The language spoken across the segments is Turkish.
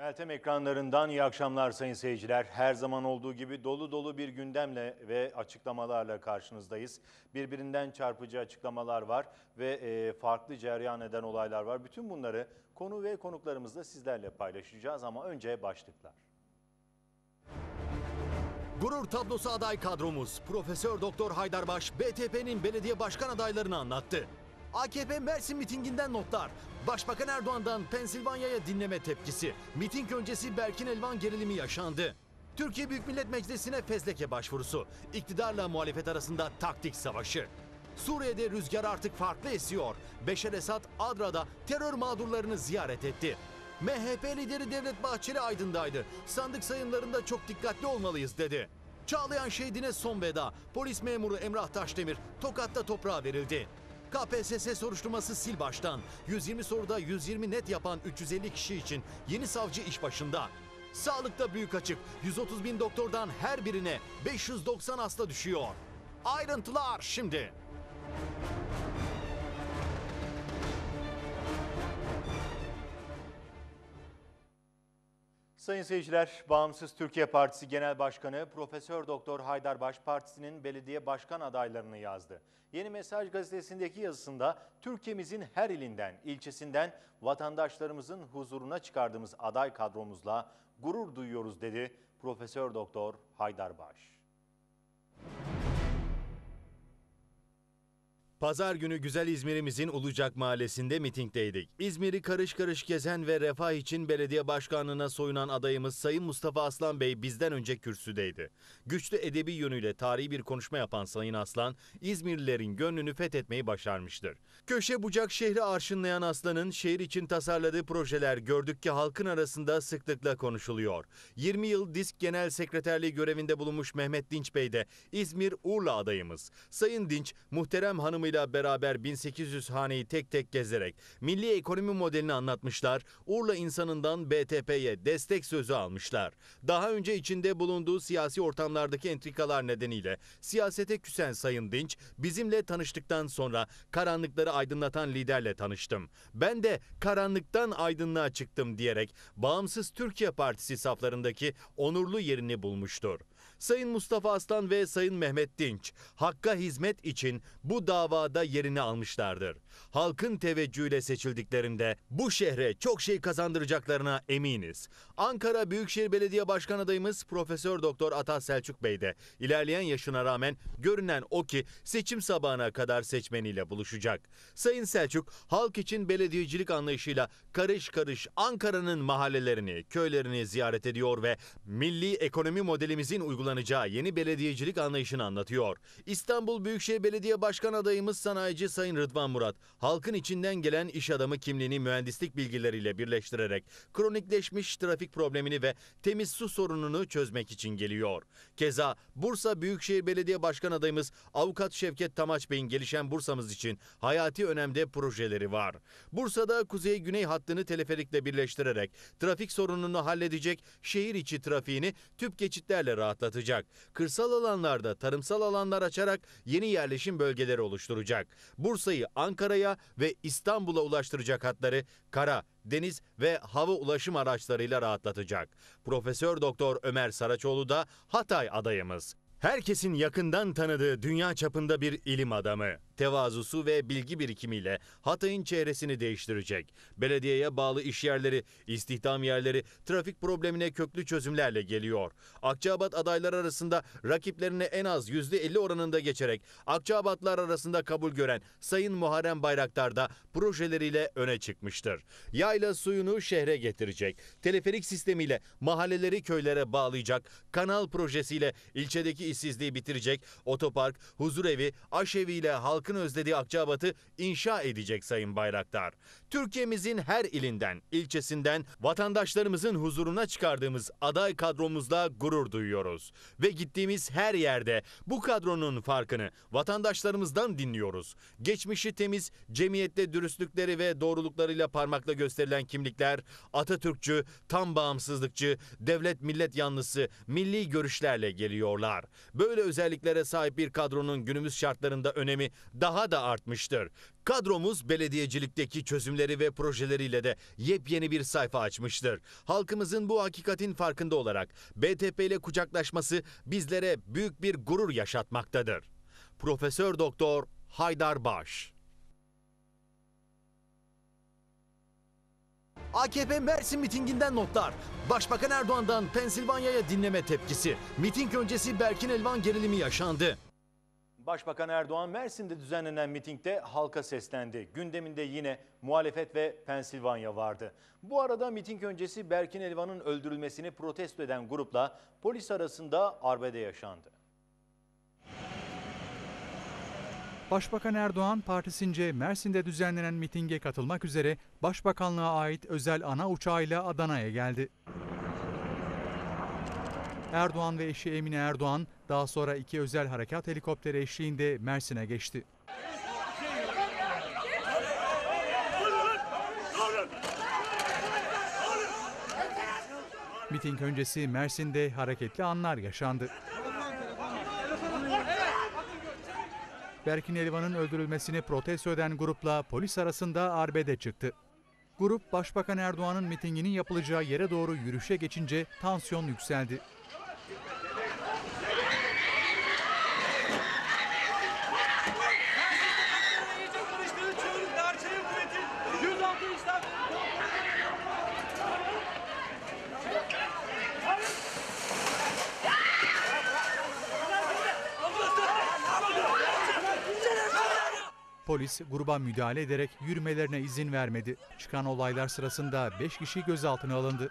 Meltem ekranlarından iyi akşamlar sayın seyirciler. Her zaman olduğu gibi dolu dolu bir gündemle ve açıklamalarla karşınızdayız. Birbirinden çarpıcı açıklamalar var ve e, farklı cereyan eden olaylar var. Bütün bunları konu ve konuklarımızla sizlerle paylaşacağız ama önce başlıklar. Gurur tablosu aday kadromuz Profesör Doktor Haydarbaş BTP'nin belediye başkan adaylarını anlattı. AKP Mersin mitinginden notlar. Başbakan Erdoğan'dan Pensilvanya'ya dinleme tepkisi. Miting öncesi Berkin Elvan gerilimi yaşandı. Türkiye Büyük Millet Meclisi'ne fezleke başvurusu. İktidarla muhalefet arasında taktik savaşı. Suriye'de rüzgar artık farklı esiyor. Beşer Esad Adra'da terör mağdurlarını ziyaret etti. MHP lideri Devlet Bahçeli Aydın'daydı. Sandık sayımlarında çok dikkatli olmalıyız dedi. Çağlayan şehidine son veda. Polis memuru Emrah Taşdemir Tokat'ta toprağa verildi. KPSS soruşturması sil baştan. 120 soruda 120 net yapan 350 kişi için yeni savcı iş başında. Sağlıkta büyük açık. 130 bin doktordan her birine 590 hasta düşüyor. Ayrıntılar şimdi. Sayın seyirciler, Bağımsız Türkiye Partisi Genel Başkanı Profesör Doktor Haydarbaş Partisi'nin belediye başkan adaylarını yazdı. Yeni Mesaj gazetesindeki yazısında Türkiye'mizin her ilinden, ilçesinden vatandaşlarımızın huzuruna çıkardığımız aday kadromuzla gurur duyuyoruz dedi Profesör Doktor Haydarbaş. Pazar günü güzel İzmir'imizin Ulucak Mahallesi'nde mitingdeydik. İzmir'i karış karış gezen ve refah için belediye başkanlığına soyunan adayımız Sayın Mustafa Aslan Bey bizden önce kürsüdeydi. Güçlü edebi yönüyle tarihi bir konuşma yapan Sayın Aslan, İzmirlilerin gönlünü fethetmeyi başarmıştır. Köşe bucak şehri arşınlayan Aslan'ın şehir için tasarladığı projeler gördük ki halkın arasında sıklıkla konuşuluyor. 20 yıl disk genel sekreterliği görevinde bulunmuş Mehmet Dinç Bey de İzmir Urla adayımız. Sayın Dinç, muhterem hanımıyla beraber 1800 haneyi tek tek gezerek milli ekonomi modelini anlatmışlar. Urla insanından BTP'ye destek sözü almışlar. Daha önce içinde bulunduğu siyasi ortamlardaki entrikalar nedeniyle siyasete küsen Sayın Dinç bizimle tanıştıktan sonra karanlıkları aydınlatan liderle tanıştım. Ben de karanlıktan aydınlığa çıktım diyerek Bağımsız Türkiye Partisi saflarındaki onurlu yerini bulmuştur. Sayın Mustafa Aslan ve Sayın Mehmet Dinç hakka hizmet için bu davada yerini almışlardır. Halkın teveccühüyle seçildiklerinde bu şehre çok şey kazandıracaklarına eminiz. Ankara Büyükşehir Belediye Başkan adayımız Profesör Doktor Atas Selçuk Bey de ilerleyen yaşına rağmen görünen o ki seçim sabahına kadar seçmeniyle buluşacak. Sayın Selçuk halk için belediyecilik anlayışıyla karış karış Ankara'nın mahallelerini, köylerini ziyaret ediyor ve milli ekonomi modelimizin uygulanacağı yeni belediyecilik anlayışını anlatıyor. İstanbul Büyükşehir Belediye Başkan adayımız sanayici Sayın Rıdvan Murat, halkın içinden gelen iş adamı kimliğini mühendislik bilgileriyle birleştirerek kronikleşmiş trafik problemini ve temiz su sorununu çözmek için geliyor. Keza Bursa Büyükşehir Belediye Başkan adayımız Avukat Şevket Tamaç Bey'in gelişen Bursa'mız için hayati önemde projeleri var. Bursa'da kuzey-güney hattını teleferikle birleştirerek trafik sorununu halledecek, şehir içi trafiğini tüp geçitlerle rahatlatacak. Kırsal alanlarda tarımsal alanlar açarak yeni yerleşim bölgeleri oluşturacak. Bursa'yı Ankara'ya ve İstanbul'a ulaştıracak hatları kara, deniz ve hava ulaşım araçlarıyla rahatlatacak. Profesör Doktor Ömer Saraçoğlu da Hatay adayımız. Herkesin yakından tanıdığı dünya çapında bir ilim adamı. Tevazusu ve bilgi birikimiyle Hatay'ın çehresini değiştirecek. Belediyeye bağlı iş yerleri, istihdam yerleri trafik problemine köklü çözümlerle geliyor. Akçabat adaylar arasında rakiplerine en az %50 oranında geçerek Akçabatlar arasında kabul gören Sayın Muharrem Bayraktar da projeleriyle öne çıkmıştır. Yayla suyunu şehre getirecek. Teleferik sistemiyle mahalleleri köylere bağlayacak. Kanal projesiyle ilçedeki işsizliği bitirecek. Otopark, huzurevi, aşevi ile halkın özlediği Akçabat'ı inşa edecek Sayın Bayraktar. Türkiye'mizin her ilinden, ilçesinden vatandaşlarımızın huzuruna çıkardığımız aday kadromuzla gurur duyuyoruz. Ve gittiğimiz her yerde bu kadronun farkını vatandaşlarımızdan dinliyoruz. Geçmişi temiz, cemiyette dürüstlükleri ve doğruluklarıyla parmakla gösterilen kimlikler, Atatürkçü, tam bağımsızlıkçı, devlet millet yanlısı, milli görüşlerle geliyorlar. Böyle özelliklere sahip bir kadronun günümüz şartlarında önemi daha da artmıştır. Kadromuz belediyecilikteki çözümleri ve projeleriyle de yepyeni bir sayfa açmıştır. Halkımızın bu hakikatin farkında olarak BTP ile kucaklaşması bizlere büyük bir gurur yaşatmaktadır. Profesör Doktor Haydar Baş AKP Mersin mitinginden notlar. Başbakan Erdoğan'dan Pensilvanya'ya dinleme tepkisi. Miting öncesi Berkin Elvan gerilimi yaşandı. Başbakan Erdoğan Mersin'de düzenlenen mitingde halka seslendi. Gündeminde yine muhalefet ve Pensilvanya vardı. Bu arada miting öncesi Berkin Elvan'ın öldürülmesini protesto eden grupla polis arasında arbede yaşandı. Başbakan Erdoğan partisince Mersin'de düzenlenen mitinge katılmak üzere Başbakanlığa ait özel ana uçağıyla Adana'ya geldi. Erdoğan ve eşi Emine Erdoğan daha sonra iki özel harekat helikopteri eşliğinde Mersin'e geçti. Miting öncesi Mersin'de hareketli anlar yaşandı. Berkin Elvan'ın öldürülmesini protesto eden grupla polis arasında arbede çıktı. Grup Başbakan Erdoğan'ın mitinginin yapılacağı yere doğru yürüyüşe geçince tansiyon yükseldi. Polis gruba müdahale ederek yürümelerine izin vermedi. Çıkan olaylar sırasında 5 kişi gözaltına alındı.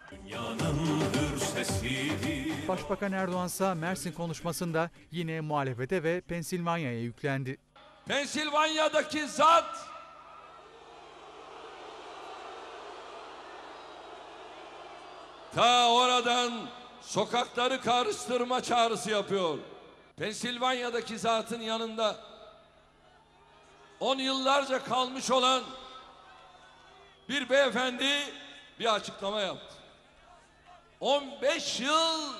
Başbakan Erdoğan ise Mersin konuşmasında yine muhalefete ve Pensilvanya'ya yüklendi. Pensilvanya'daki zat ta oradan sokakları karıştırma çağrısı yapıyor. Pensilvanya'daki zatın yanında 10 yıllarca kalmış olan bir beyefendi bir açıklama yaptı. 15 yıl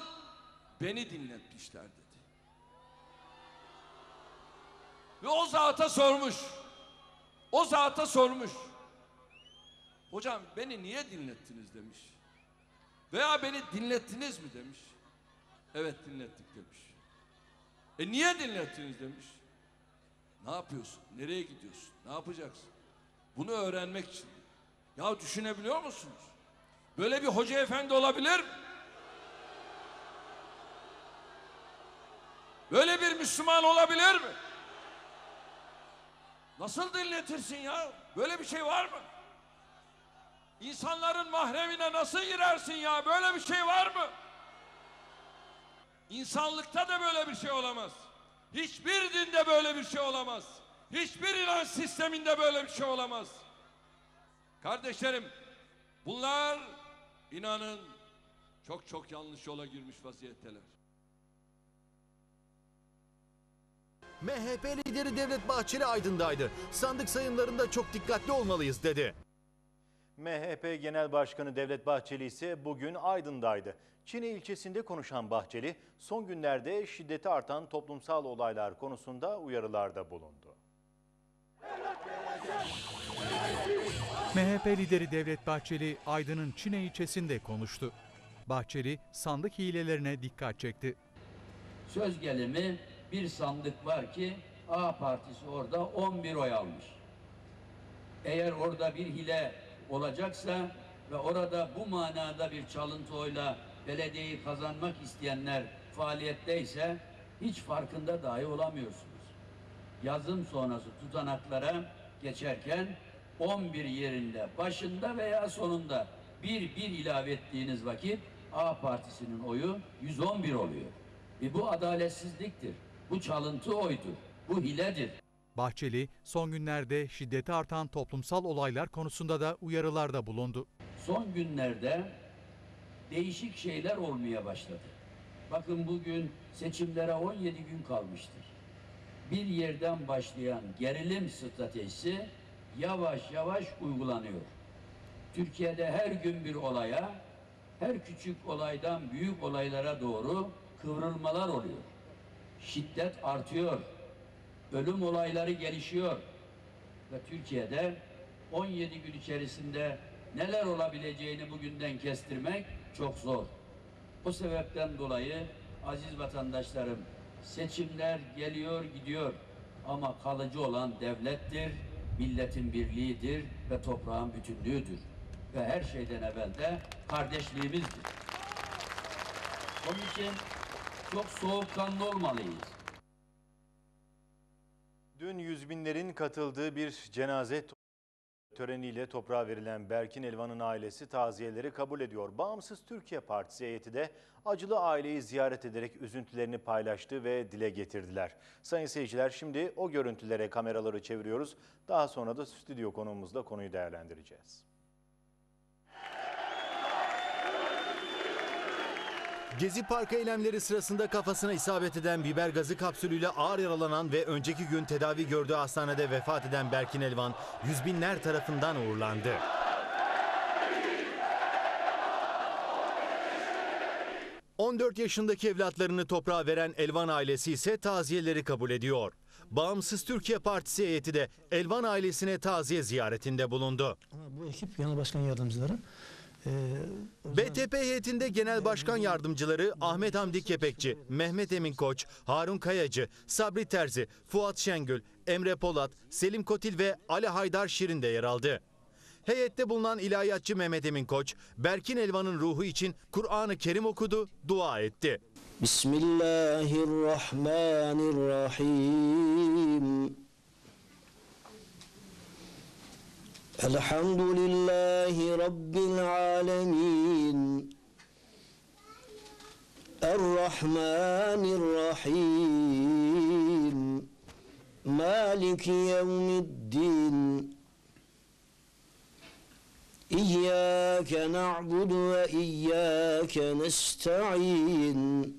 beni dinletmişler dedi. Ve o zata sormuş. O zata sormuş. Hocam beni niye dinlettiniz demiş. Veya beni dinlettiniz mi demiş. Evet dinlettik demiş. E niye dinlettiniz demiş. Ne yapıyorsun? Nereye gidiyorsun? Ne yapacaksın? Bunu öğrenmek için. Ya düşünebiliyor musunuz? Böyle bir hoca efendi olabilir mi? Böyle bir Müslüman olabilir mi? Nasıl dinletirsin ya? Böyle bir şey var mı? İnsanların mahremine nasıl girersin ya? Böyle bir şey var mı? İnsanlıkta da böyle bir şey olamaz. Hiçbir dinde böyle bir şey olamaz. Hiçbir inanç sisteminde böyle bir şey olamaz. Kardeşlerim, bunlar inanın çok çok yanlış yola girmiş vaziyetteler. MHP lideri Devlet Bahçeli Aydın'daydı. Sandık sayımlarında çok dikkatli olmalıyız dedi. MHP Genel Başkanı Devlet Bahçeli ise bugün Aydın'daydı. Çin'e ilçesinde konuşan Bahçeli, son günlerde şiddeti artan toplumsal olaylar konusunda uyarılarda bulundu. MHP lideri Devlet Bahçeli Aydın'ın Çine ilçesinde konuştu. Bahçeli sandık hilelerine dikkat çekti. söz gelimi bir sandık var ki A partisi orada 11 oy almış. Eğer orada bir hile olacaksa ve orada bu manada bir çalıntı oyla belediyeyi kazanmak isteyenler faaliyetteyse hiç farkında dahi olamıyorsunuz. Yazım sonrası tutanaklara geçerken 11 yerinde başında veya sonunda bir bir ilave ettiğiniz vakit A partisinin oyu 111 oluyor. E bu adaletsizliktir. Bu çalıntı oydur. Bu hiledir. Bahçeli son günlerde şiddeti artan toplumsal olaylar konusunda da uyarılarda bulundu. Son günlerde değişik şeyler olmaya başladı. Bakın bugün seçimlere 17 gün kalmıştır. Bir yerden başlayan gerilim stratejisi yavaş yavaş uygulanıyor. Türkiye'de her gün bir olaya, her küçük olaydan büyük olaylara doğru kıvrılmalar oluyor. Şiddet artıyor. ölüm olayları gelişiyor. Ve Türkiye'de 17 gün içerisinde neler olabileceğini bugünden kestirmek çok zor. Bu sebepten dolayı aziz vatandaşlarım seçimler geliyor gidiyor ama kalıcı olan devlettir, milletin birliğidir ve toprağın bütünlüğüdür. Ve her şeyden evvel de kardeşliğimizdir. Onun için çok soğukkanlı olmalıyız. Dün yüz binlerin katıldığı bir cenaze töreniyle toprağa verilen Berkin Elvan'ın ailesi taziyeleri kabul ediyor. Bağımsız Türkiye Partisi heyeti de acılı aileyi ziyaret ederek üzüntülerini paylaştı ve dile getirdiler. Sayın seyirciler şimdi o görüntülere kameraları çeviriyoruz. Daha sonra da stüdyo konuğumuzla konuyu değerlendireceğiz. Gezi Parkı eylemleri sırasında kafasına isabet eden biber gazı kapsülüyle ağır yaralanan ve önceki gün tedavi gördüğü hastanede vefat eden Berkin Elvan yüz binler tarafından uğurlandı. ...14 yaşındaki evlatlarını toprağa veren Elvan ailesi ise taziyeleri kabul ediyor. Bağımsız Türkiye Partisi heyeti de Elvan ailesine taziye ziyaretinde bulundu. Bu ekip genel başkan yardımcıları BTP heyetinde genel başkan yardımcıları Ahmet Hamdi Kepekçi, Mehmet Emin Koç, Harun Kayacı, Sabri Terzi, Fuat Şengül, Emre Polat, Selim Kotil ve Ali Haydar Şirin de yer aldı. Heyette bulunan ilahiyatçı Mehmet Emin Koç, Berkin Elvan'ın ruhu için Kur'an-ı Kerim okudu, dua etti. Bismillahirrahmanirrahim. الحمد لله رب العالمين. الرحمن الرحيم. مالك يوم الدين. إياك نعبد وإياك نستعين.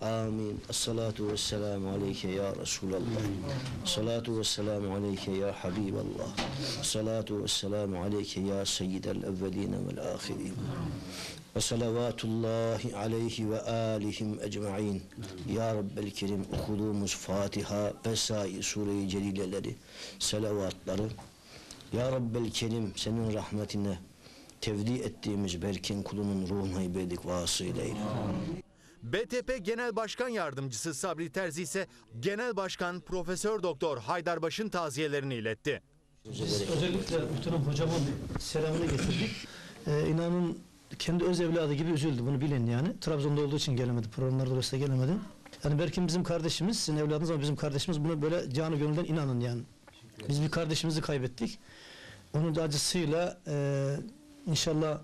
Amin. Esselatu vesselamu aleyke ya Resulallah. Salatu vesselamu aleyke ya Habiballah. Salatu vesselamu aleyke ya seyyidel evveline vel ahirin. Ve salavatullahi aleyhi ve alihim ecma'in. Ya Rabbel Kerim okuduğumuz Fatiha vesai sure-i celileleri, selavatları. Ya Rabbel Kerim senin rahmetine tevdi ettiğimiz Berkin kulunun ruhuna ibedik vasıl eyle. BTP Genel Başkan Yardımcısı Sabri Terzi ise Genel Başkan Profesör Doktor Haydarbaş'ın taziyelerini iletti. özellikle muhterem hocamın selamını getirdik. E, inanın kendi öz evladı gibi üzüldü bunu bilin yani. Trabzon'da olduğu için gelemedi. Programlarda dolayısıyla gelemedi. Yani Berkin bizim kardeşimiz, sizin evladınız ama bizim kardeşimiz. Bunu böyle canı gönülden inanın yani. Biz bir kardeşimizi kaybettik. Onun da acısıyla e, inşallah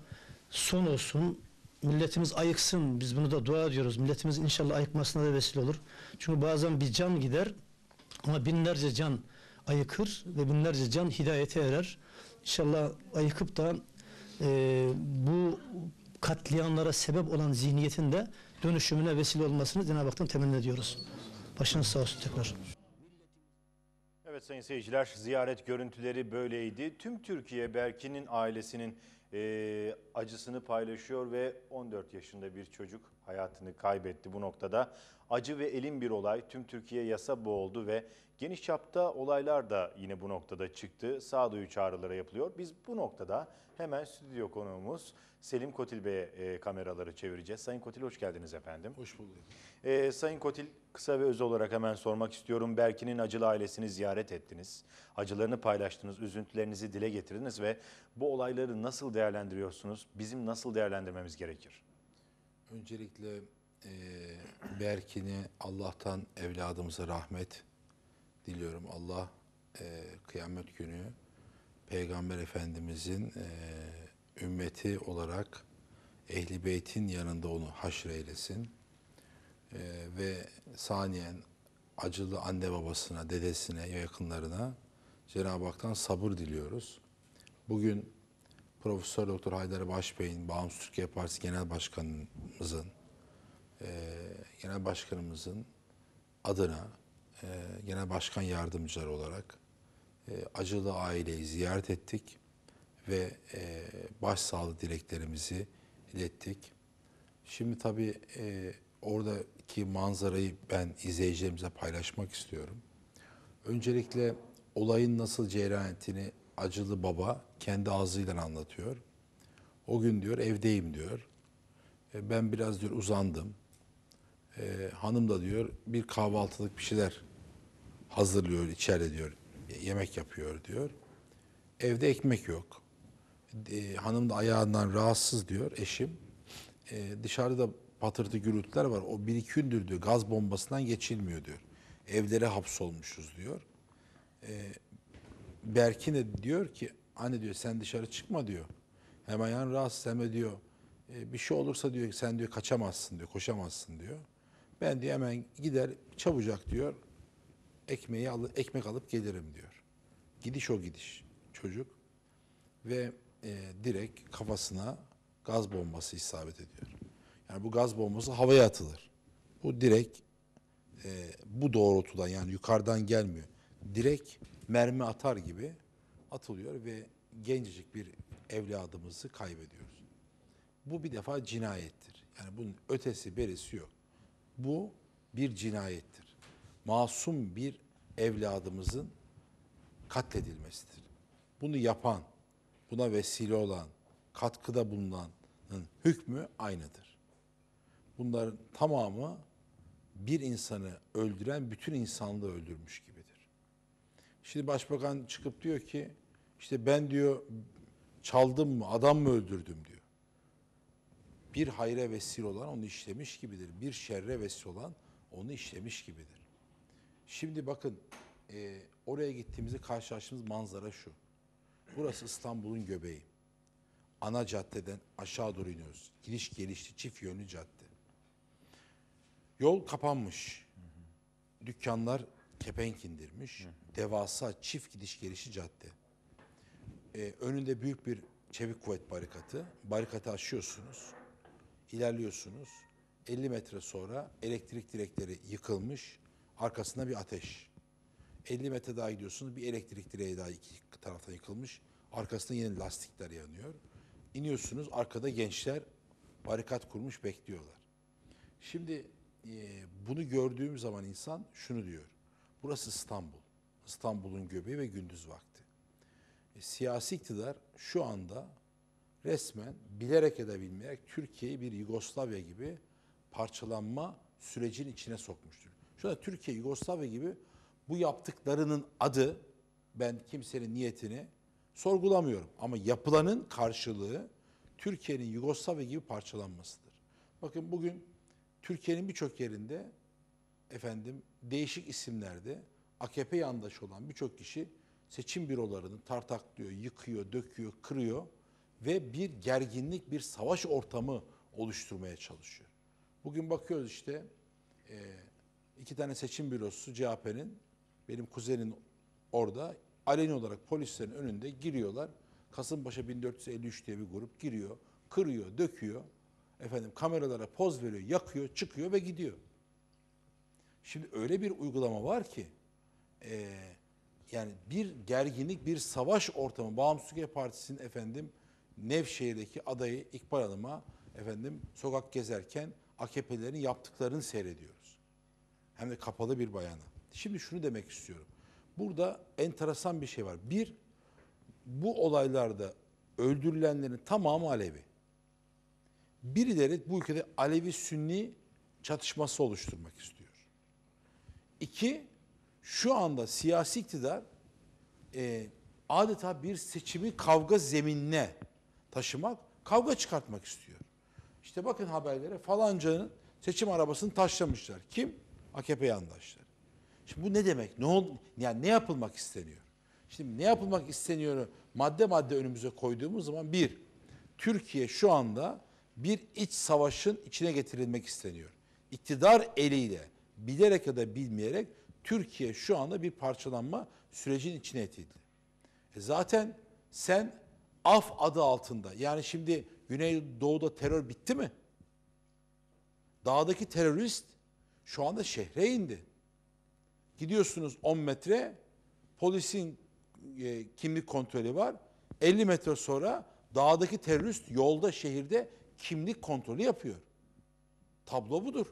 son olsun. Milletimiz ayıksın. Biz bunu da dua ediyoruz. Milletimiz inşallah ayıkmasına da vesile olur. Çünkü bazen bir can gider ama binlerce can ayıkır ve binlerce can hidayete erer. İnşallah ayıkıp da e, bu katliamlara sebep olan zihniyetin de dönüşümüne vesile olmasını Cenab-ı Hak'tan temenni ediyoruz. Başınız sağ olsun tekrar. Evet sayın seyirciler ziyaret görüntüleri böyleydi. Tüm Türkiye Berkin'in ailesinin eee, acısını paylaşıyor ve 14 yaşında bir çocuk hayatını kaybetti bu noktada. Acı ve elin bir olay tüm Türkiye yasa boğuldu ve geniş çapta olaylar da yine bu noktada çıktı. Sağduyu çağrıları yapılıyor. Biz bu noktada hemen stüdyo konuğumuz Selim Kotil Bey'e e, kameraları çevireceğiz. Sayın Kotil hoş geldiniz efendim. Hoş bulduk. Ee, Sayın Kotil kısa ve öz olarak hemen sormak istiyorum. Berkin'in acılı ailesini ziyaret ettiniz. Acılarını paylaştınız, üzüntülerinizi dile getirdiniz ve bu olayları nasıl değerlendiriyorsunuz? Bizim nasıl değerlendirmemiz gerekir? Öncelikle eee Berkin'i Allah'tan evladımıza rahmet diliyorum. Allah eee, kıyamet günü Peygamber Efendimizin eee, ümmeti olarak Ehli Beyt'in yanında onu haşreylesin. Eee, ve saniyen acılı anne babasına, dedesine, yakınlarına Cenab-ı Hak'tan sabır diliyoruz. Bugün Profesör Doktor Haydar Başbey'in, Bağımsız Türkiye Partisi Genel Başkanımızın, e, Genel Başkanımızın adına e, Genel Başkan Yardımcıları olarak e, acılı aileyi ziyaret ettik ve e, başsağlığı dileklerimizi ilettik. Şimdi tabii e, oradaki manzarayı ben izleyicilerimize paylaşmak istiyorum. Öncelikle olayın nasıl cereyan ettiğini acılı baba kendi ağzıyla anlatıyor. O gün diyor evdeyim diyor. E, ben biraz diyor uzandım. E, hanım da diyor bir kahvaltılık bir şeyler hazırlıyor içeride diyor. Yemek yapıyor diyor. Evde ekmek yok. E, hanım da ayağından rahatsız diyor eşim. E, dışarıda patırtı gürültüler var. O bir iki gündür diyor gaz bombasından geçilmiyor diyor. Evlere hapsolmuşuz diyor. E, Berkin de diyor ki anne diyor sen dışarı çıkma diyor. Hem ayağın rahatsız hem de diyor e, bir şey olursa diyor sen diyor kaçamazsın diyor koşamazsın diyor. Ben diyor hemen gider çabucak diyor ekmeği al, ekmek alıp gelirim diyor. Gidiş o gidiş çocuk ve e, direkt kafasına gaz bombası isabet ediyor. Yani bu gaz bombası havaya atılır. Bu direkt e, bu doğrultudan yani yukarıdan gelmiyor. Direkt mermi atar gibi atılıyor ve gencecik bir evladımızı kaybediyoruz. Bu bir defa cinayettir. Yani bunun ötesi berisi yok. Bu bir cinayettir. Masum bir evladımızın katledilmesidir. Bunu yapan, buna vesile olan, katkıda bulunanın hükmü aynıdır. Bunların tamamı bir insanı öldüren bütün insanlığı öldürmüş gibidir. Şimdi başbakan çıkıp diyor ki işte ben diyor çaldım mı, adam mı öldürdüm diyor. Bir hayra vesile olan onu işlemiş gibidir. Bir şerre vesile olan onu işlemiş gibidir. Şimdi bakın e, oraya gittiğimizde karşılaştığımız manzara şu. Burası İstanbul'un göbeği. Ana caddeden aşağı doğru iniyoruz. Gidiş gelişli çift yönlü cadde. Yol kapanmış. Dükkanlar kepenk indirmiş. Devasa çift gidiş gelişli cadde. Ee, önünde büyük bir çevik kuvvet barikatı. Barikatı aşıyorsunuz. ilerliyorsunuz. 50 metre sonra elektrik direkleri yıkılmış. Arkasında bir ateş. 50 metre daha gidiyorsunuz. Bir elektrik direği daha iki taraftan yıkılmış. Arkasında yine lastikler yanıyor. İniyorsunuz. Arkada gençler barikat kurmuş bekliyorlar. Şimdi e, bunu gördüğüm zaman insan şunu diyor. Burası İstanbul. İstanbul'un göbeği ve gündüz vakti. E, siyasi iktidar şu anda resmen bilerek ya da bilmeyerek Türkiye'yi bir Yugoslavya gibi parçalanma sürecin içine sokmuştur. Anda Türkiye, Yugoslavya gibi bu yaptıklarının adı ben kimsenin niyetini sorgulamıyorum. Ama yapılanın karşılığı Türkiye'nin Yugoslavya gibi parçalanmasıdır. Bakın bugün Türkiye'nin birçok yerinde efendim değişik isimlerde AKP yandaşı olan birçok kişi seçim bürolarını tartaklıyor, yıkıyor, döküyor, kırıyor ve bir gerginlik, bir savaş ortamı oluşturmaya çalışıyor. Bugün bakıyoruz işte e, iki tane seçim bürosu CHP'nin, benim kuzenin orada aleni olarak polislerin önünde giriyorlar. Kasımpaşa 1453 diye bir grup giriyor, kırıyor, döküyor. Efendim kameralara poz veriyor, yakıyor, çıkıyor ve gidiyor. Şimdi öyle bir uygulama var ki e, yani bir gerginlik, bir savaş ortamı. Bağımsız Türkiye Partisi'nin efendim Nevşehir'deki adayı İkbal Hanım'a efendim sokak gezerken AKP'lerin yaptıklarını seyrediyoruz. Hem de kapalı bir bayana. Şimdi şunu demek istiyorum. Burada enteresan bir şey var. Bir, bu olaylarda öldürülenlerin tamamı Alevi. Birileri bu ülkede Alevi-Sünni çatışması oluşturmak istiyor. İki, şu anda siyasi iktidar e, adeta bir seçimi kavga zeminine taşımak, kavga çıkartmak istiyor. İşte bakın haberlere falancanın seçim arabasını taşlamışlar. Kim? AKP yandaşları. Şimdi bu ne demek? Ne ol, yani ne yapılmak isteniyor? Şimdi ne yapılmak isteniyor? Madde madde önümüze koyduğumuz zaman bir, Türkiye şu anda bir iç savaşın içine getirilmek isteniyor. İktidar eliyle bilerek ya da bilmeyerek Türkiye şu anda bir parçalanma sürecin içine itildi. E zaten sen af adı altında. Yani şimdi Güneydoğu'da terör bitti mi? Dağdaki terörist şu anda şehre indi. Gidiyorsunuz 10 metre polisin e, kimlik kontrolü var. 50 metre sonra dağdaki terörist yolda şehirde kimlik kontrolü yapıyor. Tablo budur.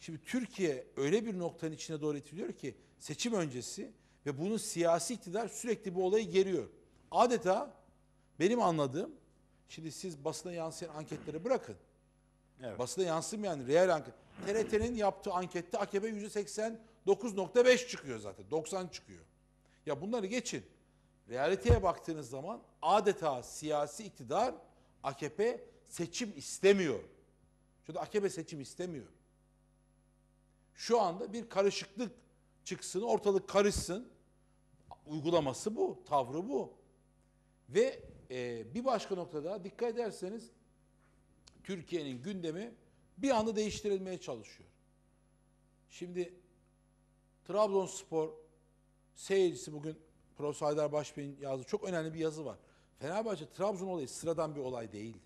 Şimdi Türkiye öyle bir noktanın içine doğru itiliyor ki seçim öncesi ve bunun siyasi iktidar sürekli bu olayı geriyor. Adeta benim anladığım şimdi siz basına yansıyan anketleri bırakın. Evet. Basına yansımayan reel anket. TRT'nin yaptığı ankette AKP %89.5 çıkıyor zaten. 90 çıkıyor. Ya bunları geçin. Realiteye baktığınız zaman adeta siyasi iktidar AKP seçim istemiyor. Şurada AKP seçim istemiyor. Şu anda bir karışıklık çıksın, ortalık karışsın. Uygulaması bu, tavrı bu. Ve e, bir başka noktada dikkat ederseniz Türkiye'nin gündemi bir anda değiştirilmeye çalışıyor. Şimdi Trabzonspor seyircisi bugün Profesör Haydar Başbey'in yazdığı çok önemli bir yazı var. Fenerbahçe Trabzon olayı sıradan bir olay değildir.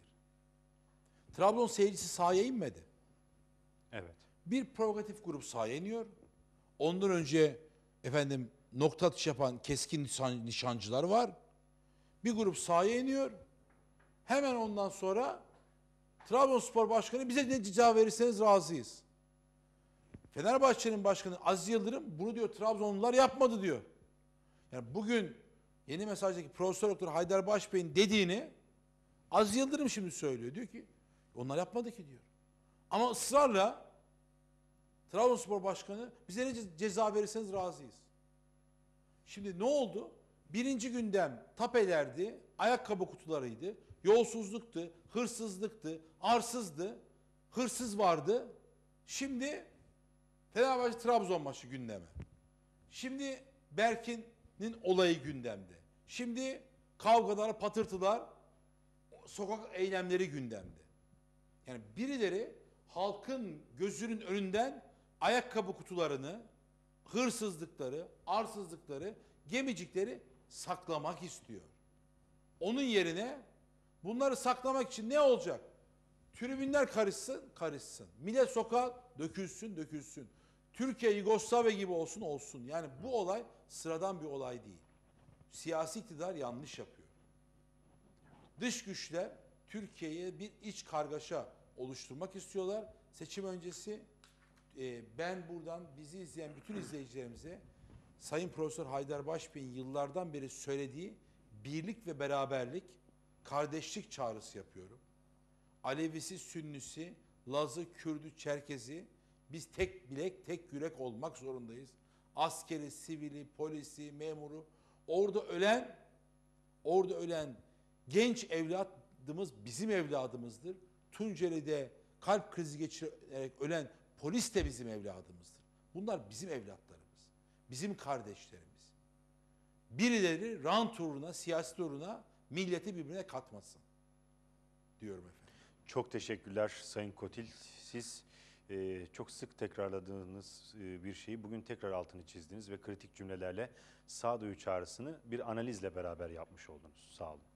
Trabzon seyircisi sahaya inmedi. Evet. Bir provokatif grup sahaya iniyor. Ondan önce efendim nokta atış yapan keskin nişan- nişancılar var. Bir grup sahaya iniyor. Hemen ondan sonra Trabzonspor Başkanı bize ne ceza verirseniz razıyız. Fenerbahçe'nin başkanı Aziz Yıldırım bunu diyor Trabzonlular yapmadı diyor. Yani bugün yeni mesajdaki Profesör Doktor Haydar Başbey'in dediğini Aziz Yıldırım şimdi söylüyor. Diyor ki onlar yapmadı ki diyor. Ama ısrarla Trabzonspor Başkanı bize ne ce- ceza verirseniz razıyız. Şimdi ne oldu? Birinci gündem tapelerdi, ayakkabı kutularıydı, yolsuzluktu, hırsızlıktı, arsızdı, hırsız vardı. Şimdi Fenerbahçe Trabzon maçı gündeme. Şimdi Berkin'in olayı gündemde. Şimdi kavgalar, patırtılar, sokak eylemleri gündemde. Yani birileri halkın gözünün önünden ayakkabı kutularını, hırsızlıkları, arsızlıkları, gemicikleri saklamak istiyor. Onun yerine bunları saklamak için ne olacak? Tribünler karışsın, karışsın. Millet sokağa dökülsün, dökülsün. Türkiye Yugoslavya gibi olsun, olsun. Yani bu olay sıradan bir olay değil. Siyasi iktidar yanlış yapıyor. Dış güçler Türkiye'ye bir iç kargaşa oluşturmak istiyorlar. Seçim öncesi e, ben buradan bizi izleyen bütün izleyicilerimize Sayın Profesör Haydar Başbey'in yıllardan beri söylediği birlik ve beraberlik, kardeşlik çağrısı yapıyorum. Alevisi, Sünnisi, Lazı, Kürdü, Çerkezi biz tek bilek, tek yürek olmak zorundayız. Askeri, sivili, polisi, memuru orada ölen orada ölen genç evladımız bizim evladımızdır. Tunceli'de kalp krizi geçirerek ölen polis de bizim evladımızdır. Bunlar bizim evlatlarımız. Bizim kardeşlerimiz. Birileri rant uğruna, siyaset uğruna milleti birbirine katmasın. Diyorum efendim. Çok teşekkürler Sayın Kotil. Siz e, çok sık tekrarladığınız e, bir şeyi bugün tekrar altını çizdiniz ve kritik cümlelerle sağduyu çağrısını bir analizle beraber yapmış oldunuz. Sağ olun.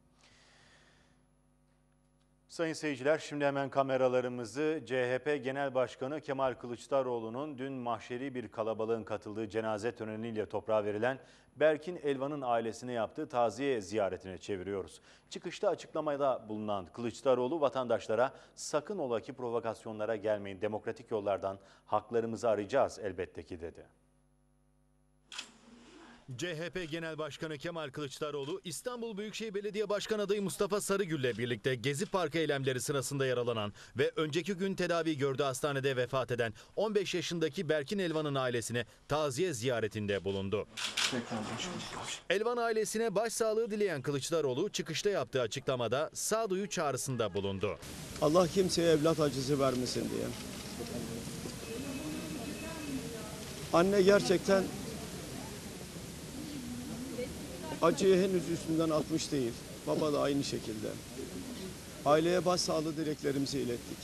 Sayın seyirciler şimdi hemen kameralarımızı CHP Genel Başkanı Kemal Kılıçdaroğlu'nun dün mahşeri bir kalabalığın katıldığı cenaze töreniyle toprağa verilen Berkin Elvan'ın ailesine yaptığı taziye ziyaretine çeviriyoruz. Çıkışta açıklamada bulunan Kılıçdaroğlu vatandaşlara sakın ola ki provokasyonlara gelmeyin demokratik yollardan haklarımızı arayacağız elbette ki dedi. CHP Genel Başkanı Kemal Kılıçdaroğlu, İstanbul Büyükşehir Belediye Başkan adayı Mustafa Sarıgül'le birlikte Gezi Parkı eylemleri sırasında yaralanan ve önceki gün tedavi gördüğü hastanede vefat eden 15 yaşındaki Berkin Elvan'ın ailesine taziye ziyaretinde bulundu. Elvan ailesine başsağlığı dileyen Kılıçdaroğlu çıkışta yaptığı açıklamada sağduyu çağrısında bulundu. Allah kimseye evlat acısı vermesin diye. Anne gerçekten acıyı henüz üstünden atmış değil. Baba da aynı şekilde. Aileye başsağlığı dileklerimizi ilettik.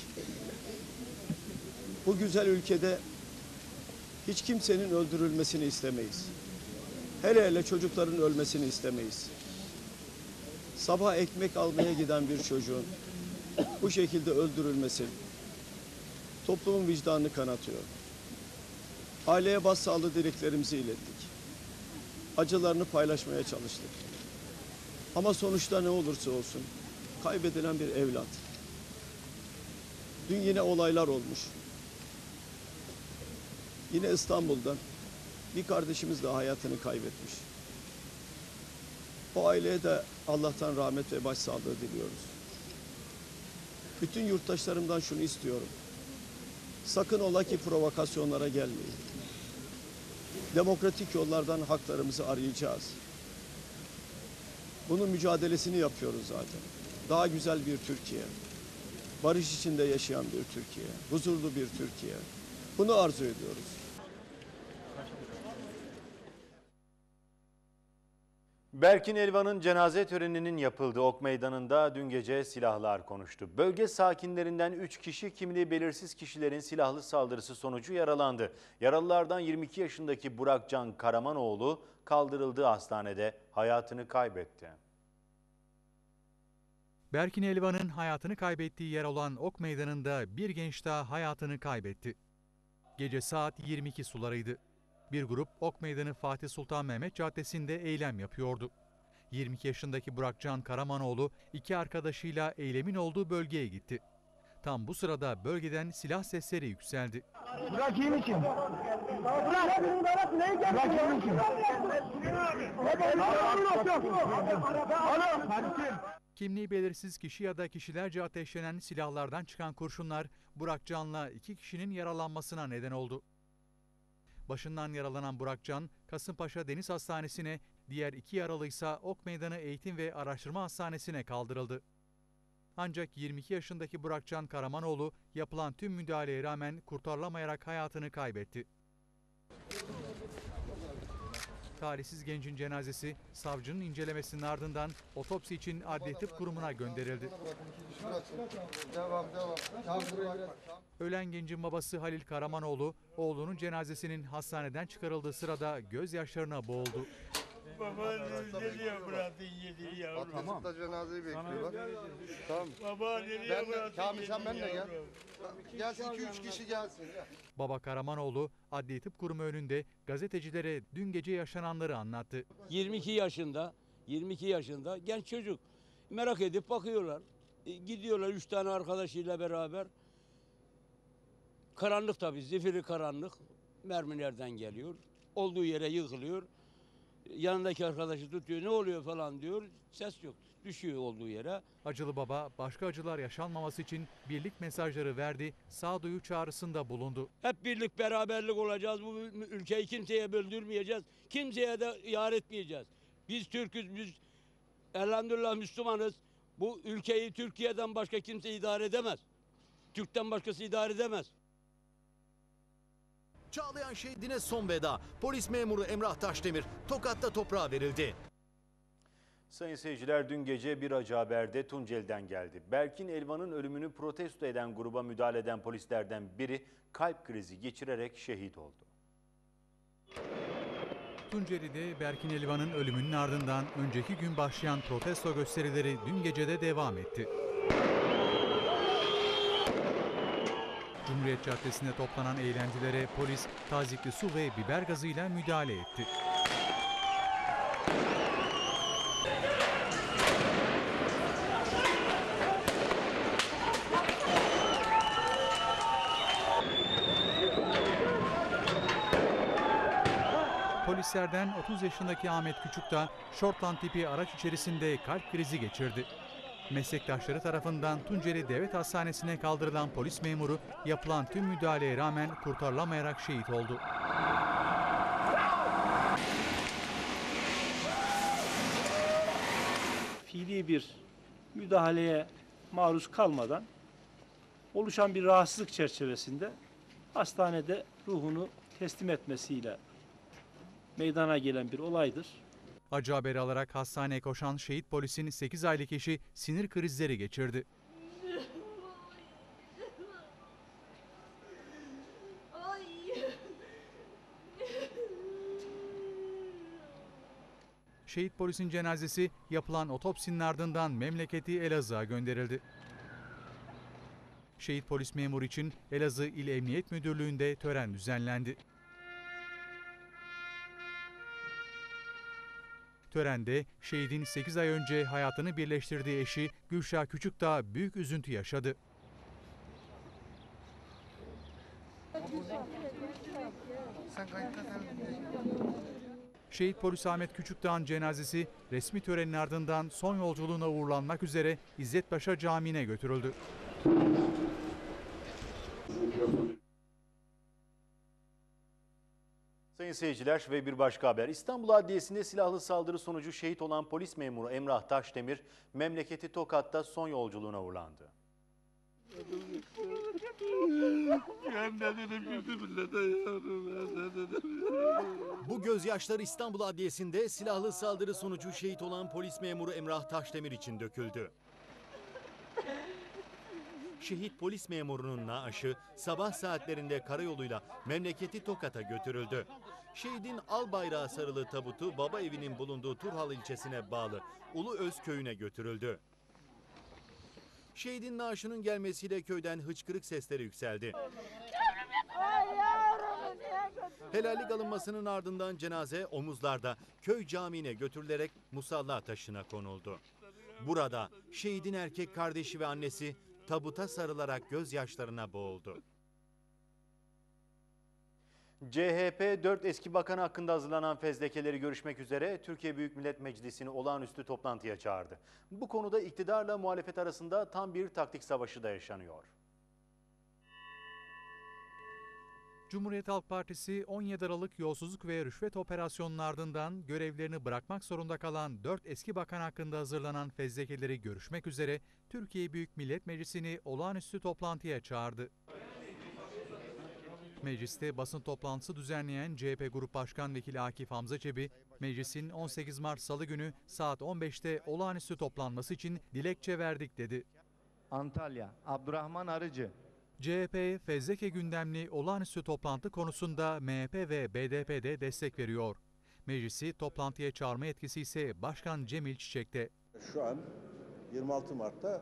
Bu güzel ülkede hiç kimsenin öldürülmesini istemeyiz. Hele hele çocukların ölmesini istemeyiz. sabah ekmek almaya giden bir çocuğun bu şekilde öldürülmesi toplumun vicdanını kanatıyor. Aileye başsağlığı dileklerimizi ilettik. Acılarını paylaşmaya çalıştık. Ama sonuçta ne olursa olsun kaybedilen bir evlat. Dün yine olaylar olmuş. Yine İstanbul'da bir kardeşimiz de hayatını kaybetmiş. O aileye de Allah'tan rahmet ve başsağlığı diliyoruz. Bütün yurttaşlarımdan şunu istiyorum. Sakın ola ki provokasyonlara gelmeyin. Demokratik yollardan haklarımızı arayacağız. Bunun mücadelesini yapıyoruz zaten. Daha güzel bir Türkiye, barış içinde yaşayan bir Türkiye, huzurlu bir Türkiye. Bunu arzu ediyoruz. Berkin Elvan'ın cenaze töreninin yapıldığı Ok Meydanı'nda dün gece silahlar konuştu. Bölge sakinlerinden 3 kişi kimliği belirsiz kişilerin silahlı saldırısı sonucu yaralandı. Yaralılardan 22 yaşındaki Burakcan Karamanoğlu kaldırıldığı hastanede hayatını kaybetti. Berkin Elvan'ın hayatını kaybettiği yer olan Ok Meydanı'nda bir genç daha hayatını kaybetti. Gece saat 22 sularıydı. Bir grup Ok Meydanı Fatih Sultan Mehmet Caddesi'nde eylem yapıyordu. 22 yaşındaki Burakcan Karamanoğlu iki arkadaşıyla eylemin olduğu bölgeye gitti. Tam bu sırada bölgeden silah sesleri yükseldi. Bırak iyi misin? Bırak. Bırak iyi misin? Kimliği belirsiz kişi ya da kişilerce ateşlenen silahlardan çıkan kurşunlar Burakcan'la iki kişinin yaralanmasına neden oldu. Başından yaralanan Burakcan, Kasımpaşa Deniz Hastanesi'ne, diğer iki yaralıysa Ok Meydanı Eğitim ve Araştırma Hastanesi'ne kaldırıldı. Ancak 22 yaşındaki Burakcan Karamanoğlu yapılan tüm müdahaleye rağmen kurtarılamayarak hayatını kaybetti. Talihsiz gencin cenazesi savcının incelemesinin ardından otopsi için Adli Tıp Kurumu'na gönderildi. Ölen gencin babası Halil Karamanoğlu, oğlunun cenazesinin hastaneden çıkarıldığı sırada gözyaşlarına boğuldu. Baba nereye bıraktın yedi yavrum? Tamam. Da cenazeyi bekliyorlar. Tamam. Baba nereye Ben de, bıraktın Kamil sen yedi ben de gel. Gelsin 2-3 kişi gelsin. Gel. Baba Karamanoğlu, Adli Tıp Kurumu önünde gazetecilere dün gece yaşananları anlattı. 22 yaşında, 22 yaşında genç çocuk. Merak edip bakıyorlar. E, gidiyorlar üç tane arkadaşıyla beraber. Karanlık tabii, zifiri karanlık. Mermi nereden geliyor? Olduğu yere yıkılıyor. Yanındaki arkadaşı tutuyor, ne oluyor falan diyor. Ses yok, düşüyor olduğu yere. Acılı baba başka acılar yaşanmaması için birlik mesajları verdi, sağduyu çağrısında bulundu. Hep birlik beraberlik olacağız. Bu ülkeyi kimseye böldürmeyeceğiz. Kimseye de yar etmeyeceğiz. Biz Türk'üz, biz elhamdülillah Müslümanız. Bu ülkeyi Türkiye'den başka kimse idare edemez. Türk'ten başkası idare edemez. Çağlayan şehidine son veda. Polis memuru Emrah Taşdemir Tokat'ta toprağa verildi. Sayın seyirciler dün gece bir acı haber de Tunceli'den geldi. Berkin Elvan'ın ölümünü protesto eden gruba müdahale eden polislerden biri kalp krizi geçirerek şehit oldu. Tunceli'de Berkin Elvan'ın ölümünün ardından önceki gün başlayan protesto gösterileri dün gece de devam etti. Cumhuriyet Caddesi'nde toplanan eğlencilere polis tazikli su ve biber gazıyla müdahale etti. Polislerden 30 yaşındaki Ahmet Küçük da Shortland tipi araç içerisinde kalp krizi geçirdi. Meslektaşları tarafından Tunceli Devlet Hastanesi'ne kaldırılan polis memuru yapılan tüm müdahaleye rağmen kurtarılamayarak şehit oldu. fiili bir müdahaleye maruz kalmadan oluşan bir rahatsızlık çerçevesinde hastanede ruhunu teslim etmesiyle meydana gelen bir olaydır. Acı haberi alarak hastaneye koşan şehit polisin 8 aylık eşi sinir krizleri geçirdi. Şehit polisin cenazesi yapılan otopsinin ardından memleketi Elazığ'a gönderildi. Şehit polis memuru için Elazığ İl Emniyet Müdürlüğü'nde tören düzenlendi. Törende şehidin 8 ay önce hayatını birleştirdiği eşi Gülşah Küçükdağ büyük üzüntü yaşadı. Şehit polis Ahmet Küçükdağ'ın cenazesi resmi törenin ardından son yolculuğuna uğurlanmak üzere İzzet Paşa Camii'ne götürüldü. Sayın seyirciler ve bir başka haber. İstanbul Adliyesi'nde silahlı saldırı sonucu şehit olan polis memuru Emrah Taşdemir memleketi Tokat'ta son yolculuğuna uğurlandı. Bu gözyaşları İstanbul Adliyesi'nde silahlı saldırı sonucu şehit olan polis memuru Emrah Taşdemir için döküldü. Şehit polis memurunun naaşı sabah saatlerinde karayoluyla memleketi Tokat'a götürüldü. Şehidin al bayrağı sarılı tabutu baba evinin bulunduğu Turhal ilçesine bağlı Ulu Öz köyüne götürüldü. Şehidin naaşının gelmesiyle köyden hıçkırık sesleri yükseldi. Helallik alınmasının ardından cenaze omuzlarda köy camiine götürülerek musalla taşına konuldu. Burada şehidin erkek kardeşi ve annesi tabuta sarılarak gözyaşlarına boğuldu. CHP 4 eski bakan hakkında hazırlanan fezlekeleri görüşmek üzere Türkiye Büyük Millet Meclisi'ni olağanüstü toplantıya çağırdı. Bu konuda iktidarla muhalefet arasında tam bir taktik savaşı da yaşanıyor. Cumhuriyet Halk Partisi 17 Aralık yolsuzluk ve rüşvet operasyonunun ardından görevlerini bırakmak zorunda kalan 4 eski bakan hakkında hazırlanan fezlekeleri görüşmek üzere Türkiye Büyük Millet Meclisi'ni olağanüstü toplantıya çağırdı. Mecliste basın toplantısı düzenleyen CHP Grup Başkan Vekili Akif Hamza Çebi, meclisin 18 Mart Salı günü saat 15'te olağanüstü toplanması için dilekçe verdik dedi. Antalya, Abdurrahman Arıcı. CHP, fezleke gündemli olağanüstü toplantı konusunda MHP ve BDP'de destek veriyor. Meclisi toplantıya çağırma yetkisi ise Başkan Cemil Çiçek'te. Şu an 26 Mart'ta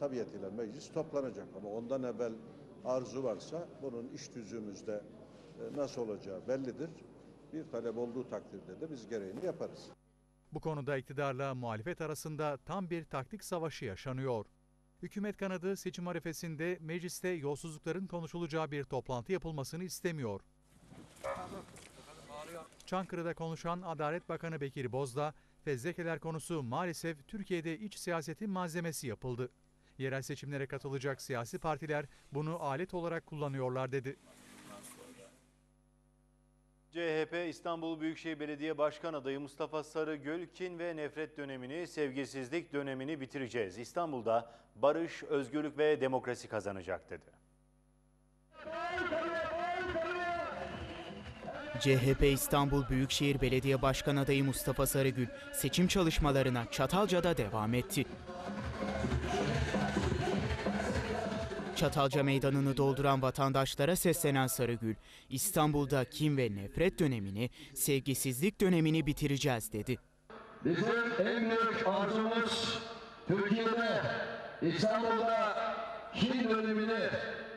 tabiatıyla meclis toplanacak ama ondan evvel arzu varsa bunun iş tüzüğümüzde e, nasıl olacağı bellidir. Bir talep olduğu takdirde de biz gereğini yaparız. Bu konuda iktidarla muhalefet arasında tam bir taktik savaşı yaşanıyor. Hükümet kanadı seçim arifesinde mecliste yolsuzlukların konuşulacağı bir toplantı yapılmasını istemiyor. Çankırı'da konuşan Adalet Bakanı Bekir Bozdağ, fezlekeler konusu maalesef Türkiye'de iç siyasetin malzemesi yapıldı. Yerel seçimlere katılacak siyasi partiler bunu alet olarak kullanıyorlar dedi. CHP İstanbul Büyükşehir Belediye Başkan adayı Mustafa Sarıgül kin ve nefret dönemini, sevgisizlik dönemini bitireceğiz. İstanbul'da barış, özgürlük ve demokrasi kazanacak dedi. CHP İstanbul Büyükşehir Belediye Başkan adayı Mustafa Sarıgül seçim çalışmalarına Çatalca'da devam etti. Çatalca meydanını dolduran vatandaşlara seslenen Sarıgül, İstanbul'da kim ve nefret dönemini, sevgisizlik dönemini bitireceğiz dedi. Bizim en büyük arzumuz Türkiye'de, İstanbul'da kin dönemini,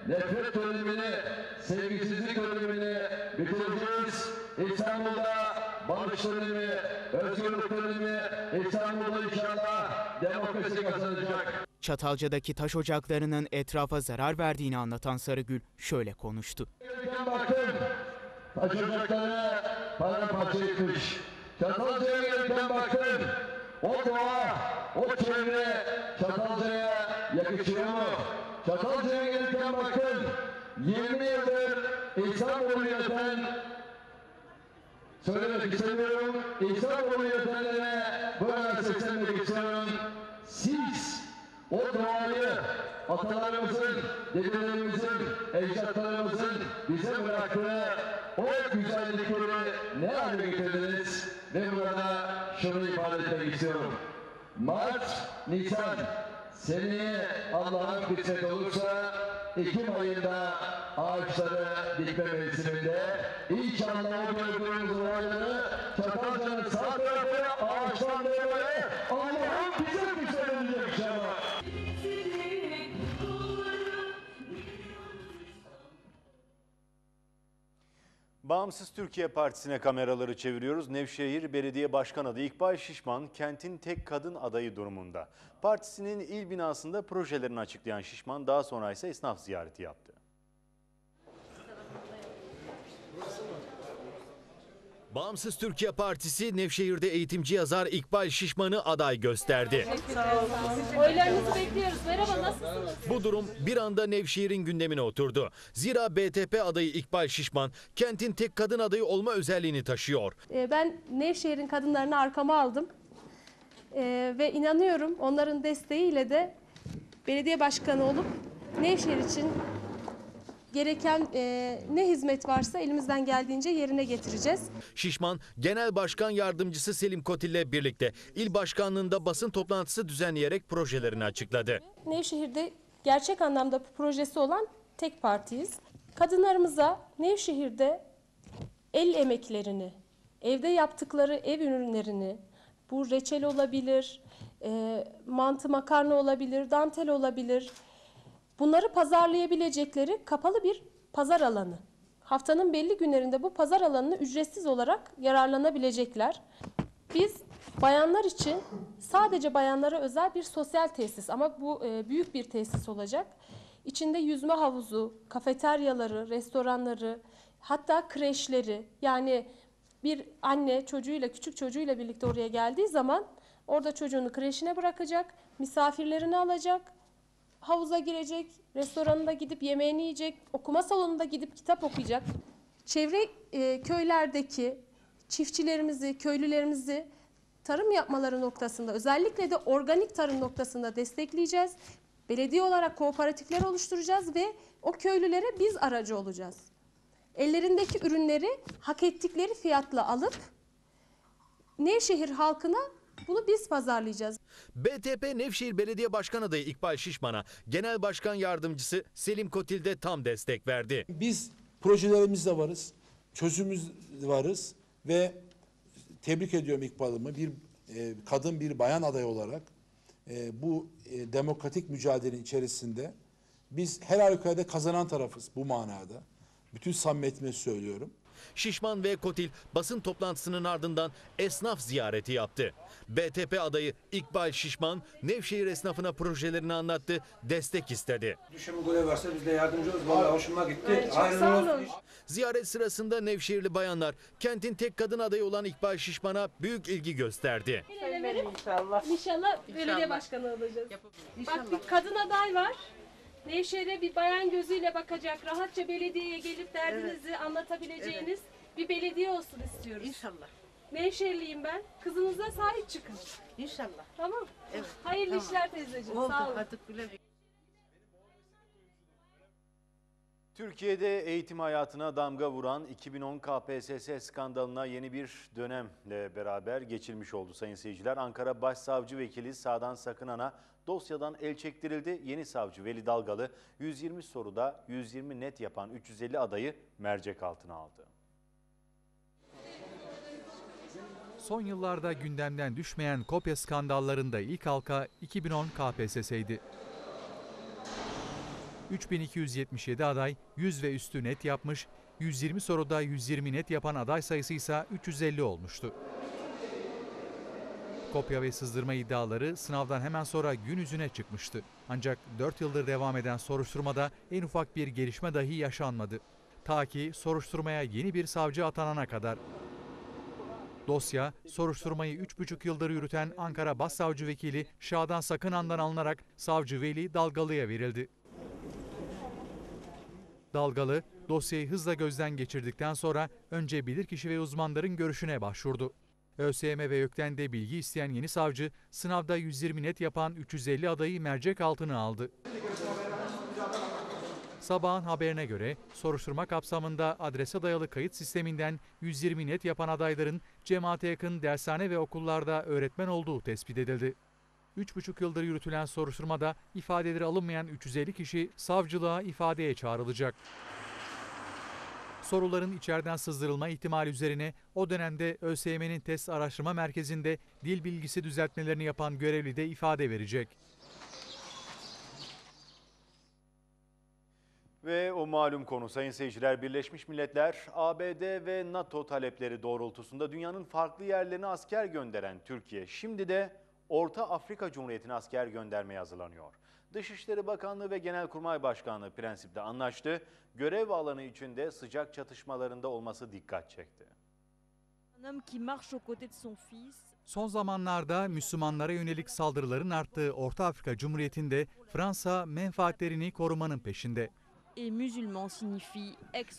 nefret dönemini, sevgisizlik dönemini bitireceğiz. İstanbul'da barış dönemi, özgürlük dönemi, İstanbul'da inşallah demokrasi kazanacak. Çatalca'daki taş ocaklarının etrafa zarar verdiğini anlatan Sarıgül şöyle konuştu. Baktım, taş ocakları paramparça etmiş. Çatalca'ya gelirken baktım, o doğa, o çevre Çatalca'ya yakışıyor mu? Çatalca'ya gelirken baktım, 20 yıldır İstanbul'u yöneten, söylemek istemiyorum, İstanbul'u yönetenlere burada seslenmek istiyorum. Siz o doğayı atalarımızın, dedelerimizin, ecdatlarımızın bize bıraktığı o güzellikleri ne hale getirdiniz? Ve burada şunu ifade etmek istiyorum. Mart, Nisan seneye Allah'ın kısmet olursa Ekim ayında ağaçları dikme mevsiminde ilk anlamı gördüğümüz olayları Çatalca'nın sağ tarafı ağaçtan böyle Allah'ım bize müsaade Bağımsız Türkiye Partisi'ne kameraları çeviriyoruz. Nevşehir Belediye Başkan adayı İkbal Şişman kentin tek kadın adayı durumunda. Partisinin il binasında projelerini açıklayan Şişman daha sonra ise esnaf ziyareti yaptı. Bağımsız Türkiye Partisi Nevşehir'de eğitimci yazar İkbal Şişman'ı aday gösterdi. Oylarınızı bekliyoruz. Merhaba nasılsınız? Bu durum bir anda Nevşehir'in gündemine oturdu. Zira BTP adayı İkbal Şişman kentin tek kadın adayı olma özelliğini taşıyor. Ee, Ben Nevşehir'in kadınlarını arkama aldım. Ee, ve inanıyorum onların desteğiyle de belediye başkanı olup Nevşehir için gereken e, ne hizmet varsa elimizden geldiğince yerine getireceğiz. Şişman, Genel Başkan Yardımcısı Selim Kotil ile birlikte il başkanlığında basın toplantısı düzenleyerek projelerini açıkladı. Nevşehir'de gerçek anlamda projesi olan tek partiyiz. Kadınlarımıza Nevşehir'de el emeklerini, evde yaptıkları ev ürünlerini, bu reçel olabilir, e, mantı makarna olabilir, dantel olabilir. Bunları pazarlayabilecekleri kapalı bir pazar alanı. Haftanın belli günlerinde bu pazar alanını ücretsiz olarak yararlanabilecekler. Biz bayanlar için sadece bayanlara özel bir sosyal tesis ama bu e, büyük bir tesis olacak. İçinde yüzme havuzu, kafeteryaları, restoranları, hatta kreşleri yani bir anne çocuğuyla küçük çocuğuyla birlikte oraya geldiği zaman orada çocuğunu kreşine bırakacak, misafirlerini alacak, havuza girecek, restoranında gidip yemeğini yiyecek, okuma salonunda gidip kitap okuyacak. Çevre e, köylerdeki çiftçilerimizi, köylülerimizi tarım yapmaları noktasında özellikle de organik tarım noktasında destekleyeceğiz. Belediye olarak kooperatifler oluşturacağız ve o köylülere biz aracı olacağız. Ellerindeki ürünleri hak ettikleri fiyatla alıp Nevşehir halkına bunu biz pazarlayacağız. BTP Nevşehir Belediye Başkan adayı İkbal Şişman'a Genel Başkan Yardımcısı Selim Kotil de tam destek verdi. Biz projelerimizde varız, çözümümüz varız ve tebrik ediyorum İkbal'ımı bir e, kadın bir bayan aday olarak e, bu e, demokratik mücadelenin içerisinde biz her halükarda kazanan tarafız bu manada. Bütün samimiyetimi söylüyorum. Şişman ve Kotil basın toplantısının ardından esnaf ziyareti yaptı. BTP adayı İkbal Şişman Nevşehir esnafına projelerini anlattı, destek istedi. Düşün görev varsa biz de yardımcı oluruz. Vallahi hoşuma gitti. Hayırlı sağ olsun. olun. Ziyaret sırasında Nevşehirli bayanlar kentin tek kadın adayı olan İkbal Şişman'a büyük ilgi gösterdi. İnşallah. İnşallah belediye başkanı olacağız. Bak bir kadın aday var. Nevşehir'e bir bayan gözüyle bakacak, rahatça belediyeye gelip derdinizi anlatabileceğiniz bir belediye olsun istiyoruz. İnşallah. Nevşehirliyim ben. Kızınıza sahip çıkın. İnşallah. Tamam. Evet. Hayırlı tamam. işler teyzeciğim. Oldu, Sağ olun. hadi güle Türkiye'de eğitim hayatına damga vuran 2010 KPSS skandalına yeni bir dönemle beraber geçilmiş oldu sayın seyirciler. Ankara Başsavcı Vekili Sadan Sakınan'a dosyadan el çektirildi. Yeni savcı Veli Dalgalı 120 soruda 120 net yapan 350 adayı mercek altına aldı. Son yıllarda gündemden düşmeyen kopya skandallarında ilk halka 2010 KPSS'ydi. 3277 aday 100 ve üstü net yapmış, 120 soruda 120 net yapan aday sayısı ise 350 olmuştu. Kopya ve sızdırma iddiaları sınavdan hemen sonra gün yüzüne çıkmıştı. Ancak 4 yıldır devam eden soruşturmada en ufak bir gelişme dahi yaşanmadı. Ta ki soruşturmaya yeni bir savcı atanana kadar. Dosya, soruşturmayı 3,5 yıldır yürüten Ankara Başsavcı Vekili Şadan Sakınan'dan alınarak Savcı Veli Dalgalı'ya verildi. Dalgalı, dosyayı hızla gözden geçirdikten sonra önce bilirkişi ve uzmanların görüşüne başvurdu. ÖSYM ve YÖK'ten de bilgi isteyen yeni savcı, sınavda 120 net yapan 350 adayı mercek altına aldı. Sabahın haberine göre soruşturma kapsamında adrese dayalı kayıt sisteminden 120 net yapan adayların cemaate yakın dershane ve okullarda öğretmen olduğu tespit edildi. 3,5 yıldır yürütülen soruşturmada ifadeleri alınmayan 350 kişi savcılığa ifadeye çağrılacak. Soruların içeriden sızdırılma ihtimali üzerine o dönemde ÖSYM'nin test araştırma merkezinde dil bilgisi düzeltmelerini yapan görevli de ifade verecek. Ve o malum konu sayın seyirciler Birleşmiş Milletler ABD ve NATO talepleri doğrultusunda dünyanın farklı yerlerine asker gönderen Türkiye şimdi de Orta Afrika Cumhuriyeti'ne asker göndermeye hazırlanıyor. Dışişleri Bakanlığı ve Genelkurmay Başkanlığı prensipte anlaştı. Görev alanı içinde sıcak çatışmalarında olması dikkat çekti. Son zamanlarda Müslümanlara yönelik saldırıların arttığı Orta Afrika Cumhuriyeti'nde Fransa menfaatlerini korumanın peşinde.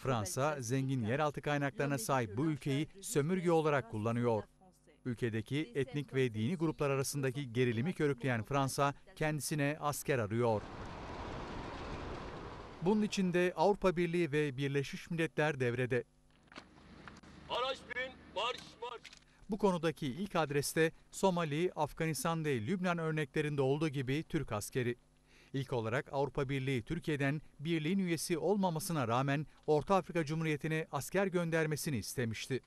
Fransa zengin yeraltı kaynaklarına sahip bu ülkeyi sömürge olarak kullanıyor. Ülkedeki etnik ve dini gruplar arasındaki gerilimi körükleyen Fransa kendisine asker arıyor. Bunun içinde Avrupa Birliği ve Birleşmiş Milletler devrede. Araç bin, marş marş. Bu konudaki ilk adreste Somali, Afganistan ve Lübnan örneklerinde olduğu gibi Türk askeri. İlk olarak Avrupa Birliği Türkiye'den birliğin üyesi olmamasına rağmen Orta Afrika Cumhuriyeti'ne asker göndermesini istemişti.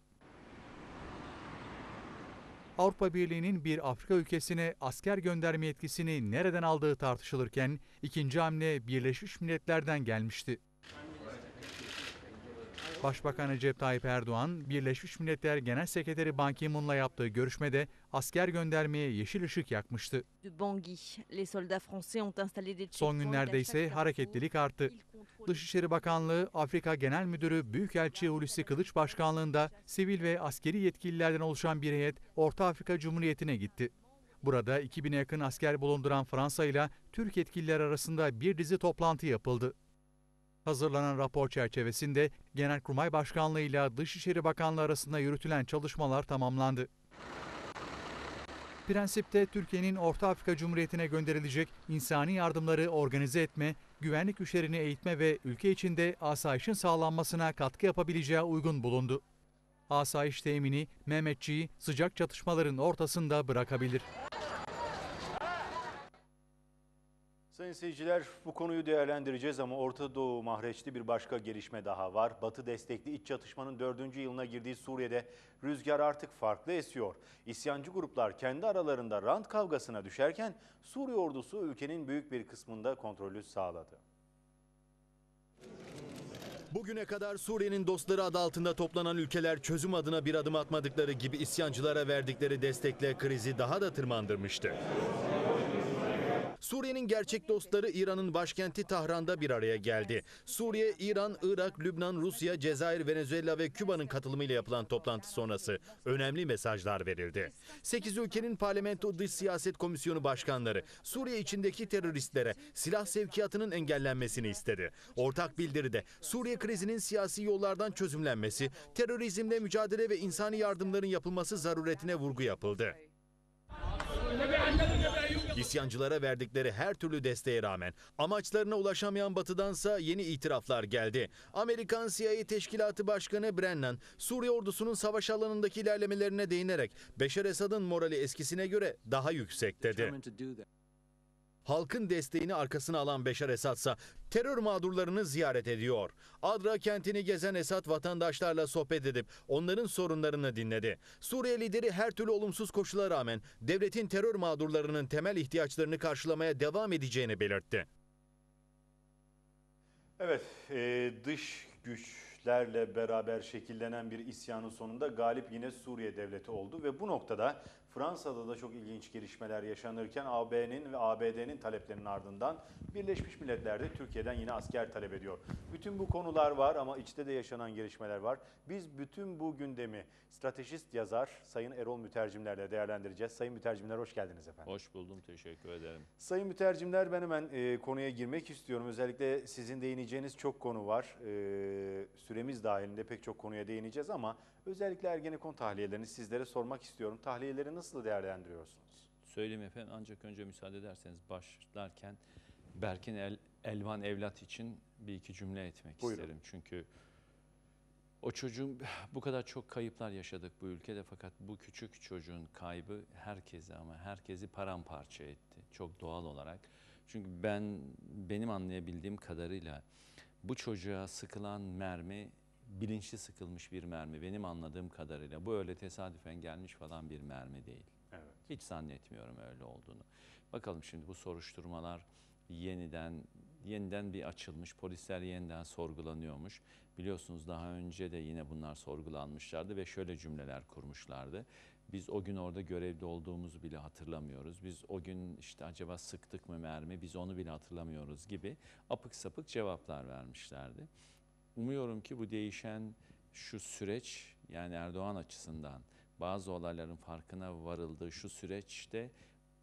Avrupa Birliği'nin bir Afrika ülkesine asker gönderme yetkisini nereden aldığı tartışılırken ikinci hamle Birleşmiş Milletler'den gelmişti. Başbakan Recep Tayyip Erdoğan, Birleşmiş Milletler Genel Sekreteri Ban Ki-moon'la yaptığı görüşmede asker göndermeye yeşil ışık yakmıştı. Son günlerde ise hareketlilik arttı. Dışişleri Bakanlığı, Afrika Genel Müdürü Büyükelçi Hulusi Kılıç Başkanlığında sivil ve askeri yetkililerden oluşan bir heyet Orta Afrika Cumhuriyeti'ne gitti. Burada 2000'e yakın asker bulunduran Fransa ile Türk yetkililer arasında bir dizi toplantı yapıldı. Hazırlanan rapor çerçevesinde Genelkurmay Başkanlığı ile Dışişleri Bakanlığı arasında yürütülen çalışmalar tamamlandı. Prensipte Türkiye'nin Orta Afrika Cumhuriyeti'ne gönderilecek insani yardımları organize etme, güvenlik güçlerini eğitme ve ülke içinde asayişin sağlanmasına katkı yapabileceği uygun bulundu. Asayiş temini Mehmetçiği sıcak çatışmaların ortasında bırakabilir. Sayın seyirciler bu konuyu değerlendireceğiz ama Orta Doğu mahreçli bir başka gelişme daha var. Batı destekli iç çatışmanın dördüncü yılına girdiği Suriye'de rüzgar artık farklı esiyor. İsyancı gruplar kendi aralarında rant kavgasına düşerken Suriye ordusu ülkenin büyük bir kısmında kontrolü sağladı. Bugüne kadar Suriye'nin dostları adı altında toplanan ülkeler çözüm adına bir adım atmadıkları gibi isyancılara verdikleri destekle krizi daha da tırmandırmıştı. Suriye'nin gerçek dostları İran'ın başkenti Tahran'da bir araya geldi. Suriye, İran, Irak, Lübnan, Rusya, Cezayir, Venezuela ve Küba'nın katılımıyla yapılan toplantı sonrası önemli mesajlar verildi. 8 ülkenin parlamento dış siyaset komisyonu başkanları Suriye içindeki teröristlere silah sevkiyatının engellenmesini istedi. Ortak bildiride Suriye krizinin siyasi yollardan çözümlenmesi, terörizmle mücadele ve insani yardımların yapılması zaruretine vurgu yapıldı. İsyancılara verdikleri her türlü desteğe rağmen amaçlarına ulaşamayan Batı'dansa yeni itiraflar geldi. Amerikan CIA Teşkilatı Başkanı Brennan, Suriye ordusunun savaş alanındaki ilerlemelerine değinerek Beşar Esad'ın morali eskisine göre daha yüksek dedi. Halkın desteğini arkasına alan Beşar Esad ise terör mağdurlarını ziyaret ediyor. Adra kentini gezen Esad vatandaşlarla sohbet edip onların sorunlarını dinledi. Suriye lideri her türlü olumsuz koşula rağmen devletin terör mağdurlarının temel ihtiyaçlarını karşılamaya devam edeceğini belirtti. Evet, e, dış güçlerle beraber şekillenen bir isyanın sonunda galip yine Suriye devleti oldu ve bu noktada Fransa'da da çok ilginç gelişmeler yaşanırken AB'nin ve ABD'nin taleplerinin ardından Birleşmiş Milletler de Türkiye'den yine asker talep ediyor. Bütün bu konular var ama içte de yaşanan gelişmeler var. Biz bütün bu gündemi stratejist yazar Sayın Erol Mütercimlerle değerlendireceğiz. Sayın Mütercimler hoş geldiniz efendim. Hoş buldum, teşekkür ederim. Sayın mütercimler ben hemen e, konuya girmek istiyorum. Özellikle sizin değineceğiniz çok konu var. E, süremiz dahilinde pek çok konuya değineceğiz ama özellikle Ergenekon tahliyelerini sizlere sormak istiyorum. Tahliyeleri nasıl değerlendiriyorsunuz? Söyleyeyim efendim ancak önce müsaade ederseniz başlarken Berkin El, Elvan evlat için bir iki cümle etmek Buyurun. isterim. Çünkü O çocuğun bu kadar çok kayıplar yaşadık bu ülkede fakat bu küçük çocuğun kaybı herkesi ama herkesi paramparça etti çok doğal olarak. Çünkü ben benim anlayabildiğim kadarıyla bu çocuğa sıkılan mermi bilinçli sıkılmış bir mermi benim anladığım kadarıyla. Bu öyle tesadüfen gelmiş falan bir mermi değil. Evet. Hiç zannetmiyorum öyle olduğunu. Bakalım şimdi bu soruşturmalar yeniden yeniden bir açılmış. Polisler yeniden sorgulanıyormuş. Biliyorsunuz daha önce de yine bunlar sorgulanmışlardı ve şöyle cümleler kurmuşlardı. Biz o gün orada görevde olduğumuzu bile hatırlamıyoruz. Biz o gün işte acaba sıktık mı mermi biz onu bile hatırlamıyoruz gibi apık sapık cevaplar vermişlerdi. Umuyorum ki bu değişen şu süreç yani Erdoğan açısından bazı olayların farkına varıldığı şu süreçte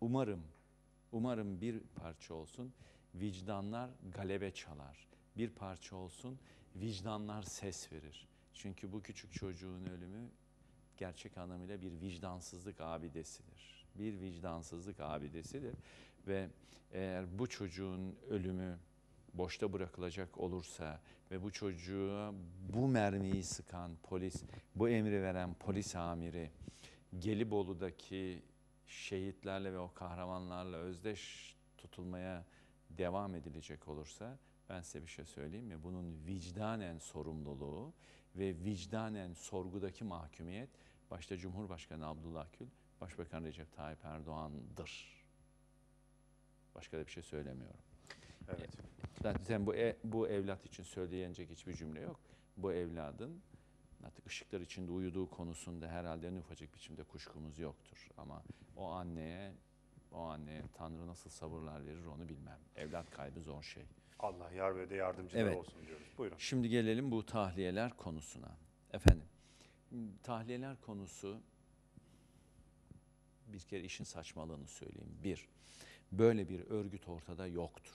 umarım umarım bir parça olsun vicdanlar galebe çalar. Bir parça olsun vicdanlar ses verir. Çünkü bu küçük çocuğun ölümü gerçek anlamıyla bir vicdansızlık abidesidir. Bir vicdansızlık abidesidir ve eğer bu çocuğun ölümü boşta bırakılacak olursa ve bu çocuğa bu mermiyi sıkan polis, bu emri veren polis amiri Gelibolu'daki şehitlerle ve o kahramanlarla özdeş tutulmaya devam edilecek olursa ben size bir şey söyleyeyim mi? Bunun vicdanen sorumluluğu ve vicdanen sorgudaki mahkumiyet başta Cumhurbaşkanı Abdullah Gül, Başbakan Recep Tayyip Erdoğan'dır. Başka da bir şey söylemiyorum. Evet. Zaten bu, e- bu evlat için söyleyecek hiçbir cümle yok. Bu evladın artık ışıklar içinde uyuduğu konusunda herhalde en ufacık biçimde kuşkumuz yoktur. Ama o anneye, o anneye Tanrı nasıl sabırlar verir onu bilmem. Evlat kaybı zor şey. Allah yar ve de yardımcılar Evet. olsun diyoruz. Buyurun. Şimdi gelelim bu tahliyeler konusuna. Efendim, tahliyeler konusu bir kere işin saçmalığını söyleyeyim. Bir, böyle bir örgüt ortada yoktur.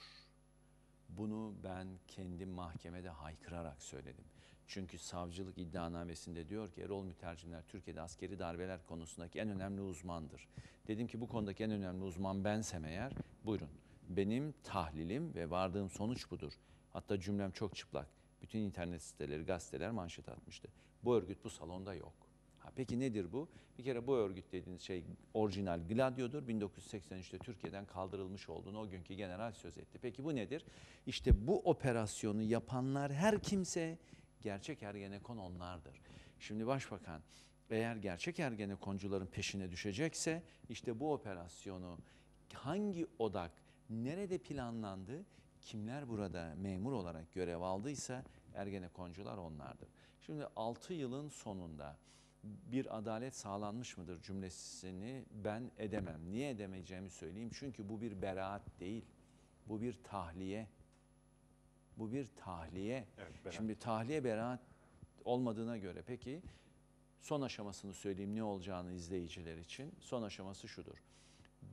Bunu ben kendi mahkemede haykırarak söyledim. Çünkü savcılık iddianamesinde diyor ki Erol Mütercimler Türkiye'de askeri darbeler konusundaki en önemli uzmandır. Dedim ki bu konudaki en önemli uzman bensem eğer buyurun. Benim tahlilim ve vardığım sonuç budur. Hatta cümlem çok çıplak. Bütün internet siteleri, gazeteler manşet atmıştı. Bu örgüt bu salonda yok. Ha, peki nedir bu? Bir kere bu örgüt dediğiniz şey orijinal Gladio'dur. 1983'te Türkiye'den kaldırılmış olduğunu o günkü general söz etti. Peki bu nedir? İşte bu operasyonu yapanlar her kimse gerçek Ergenekon onlardır. Şimdi başbakan eğer gerçek Ergenekoncuların peşine düşecekse işte bu operasyonu hangi odak nerede planlandı, kimler burada memur olarak görev aldıysa Ergenekoncular onlardır. Şimdi 6 yılın sonunda bir adalet sağlanmış mıdır cümlesini ben edemem. Niye edemeyeceğimi söyleyeyim. Çünkü bu bir beraat değil. Bu bir tahliye. Bu bir tahliye. Evet, beraat. Şimdi tahliye beraat olmadığına göre peki son aşamasını söyleyeyim ne olacağını izleyiciler için. Son aşaması şudur.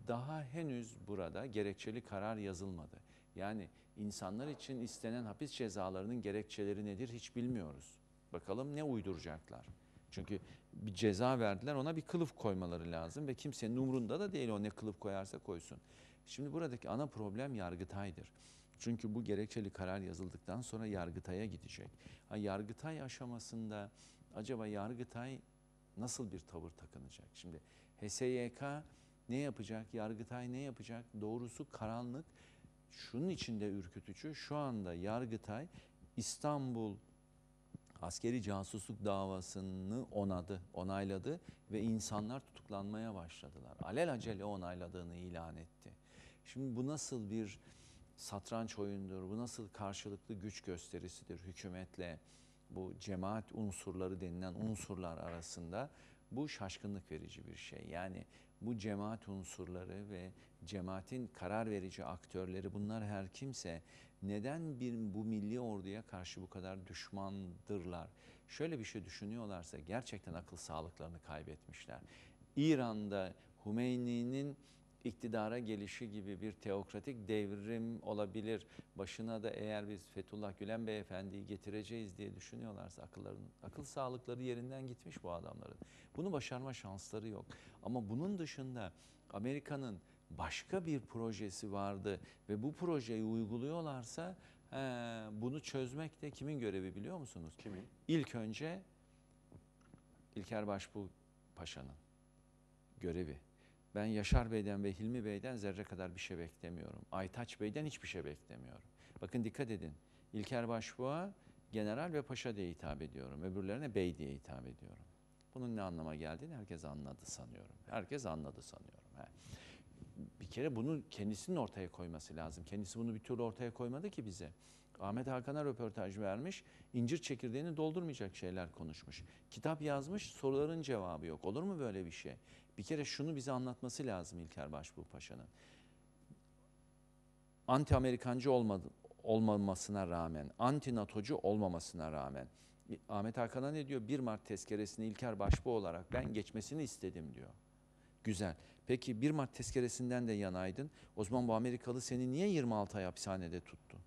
Daha henüz burada gerekçeli karar yazılmadı. Yani insanlar için istenen hapis cezalarının gerekçeleri nedir hiç bilmiyoruz. Bakalım ne uyduracaklar. Çünkü bir ceza verdiler ona bir kılıf koymaları lazım ve kimsenin umrunda da değil o ne kılıf koyarsa koysun. Şimdi buradaki ana problem Yargıtay'dır. Çünkü bu gerekçeli karar yazıldıktan sonra Yargıtay'a gidecek. Ha, Yargıtay aşamasında acaba Yargıtay nasıl bir tavır takınacak? Şimdi HSYK ne yapacak? Yargıtay ne yapacak? Doğrusu karanlık. Şunun içinde ürkütücü. Şu anda Yargıtay İstanbul askeri casusluk davasını onadı, onayladı ve insanlar tutuklanmaya başladılar. Alelacele onayladığını ilan etti. Şimdi bu nasıl bir satranç oyundur, bu nasıl karşılıklı güç gösterisidir hükümetle bu cemaat unsurları denilen unsurlar arasında bu şaşkınlık verici bir şey. Yani bu cemaat unsurları ve cemaatin karar verici aktörleri bunlar her kimse neden bir bu milli orduya karşı bu kadar düşmandırlar? Şöyle bir şey düşünüyorlarsa gerçekten akıl sağlıklarını kaybetmişler. İran'da Hümeyni'nin iktidara gelişi gibi bir teokratik devrim olabilir. Başına da eğer biz Fethullah Gülen Beyefendi'yi getireceğiz diye düşünüyorlarsa akılların, akıl sağlıkları yerinden gitmiş bu adamların. Bunu başarma şansları yok. Ama bunun dışında Amerika'nın başka bir projesi vardı ve bu projeyi uyguluyorlarsa He, bunu çözmek de kimin görevi biliyor musunuz? Kimin? İlk önce İlker Başbuğ Paşa'nın görevi. Ben Yaşar Bey'den ve Hilmi Bey'den zerre kadar bir şey beklemiyorum. Aytaç Bey'den hiçbir şey beklemiyorum. Bakın dikkat edin. İlker Başbuğ'a general ve paşa diye hitap ediyorum. Öbürlerine bey diye hitap ediyorum. Bunun ne anlama geldiğini herkes anladı sanıyorum. Herkes anladı sanıyorum. He. Bir kere bunu kendisinin ortaya koyması lazım. Kendisi bunu bir türlü ortaya koymadı ki bize. Ahmet Hakan'a röportaj vermiş, incir çekirdeğini doldurmayacak şeyler konuşmuş. Kitap yazmış, soruların cevabı yok. Olur mu böyle bir şey? Bir kere şunu bize anlatması lazım İlker Başbuğ Paşa'nın. Anti-Amerikancı olmadı, olmamasına rağmen, anti-NATO'cu olmamasına rağmen Ahmet Hakan'a ne diyor? 1 Mart tezkeresini İlker Başbuğ olarak ben geçmesini istedim diyor. Güzel. Peki 1 Mart tezkeresinden de yanaydın. O zaman bu Amerikalı seni niye 26 ay hapishanede tuttu?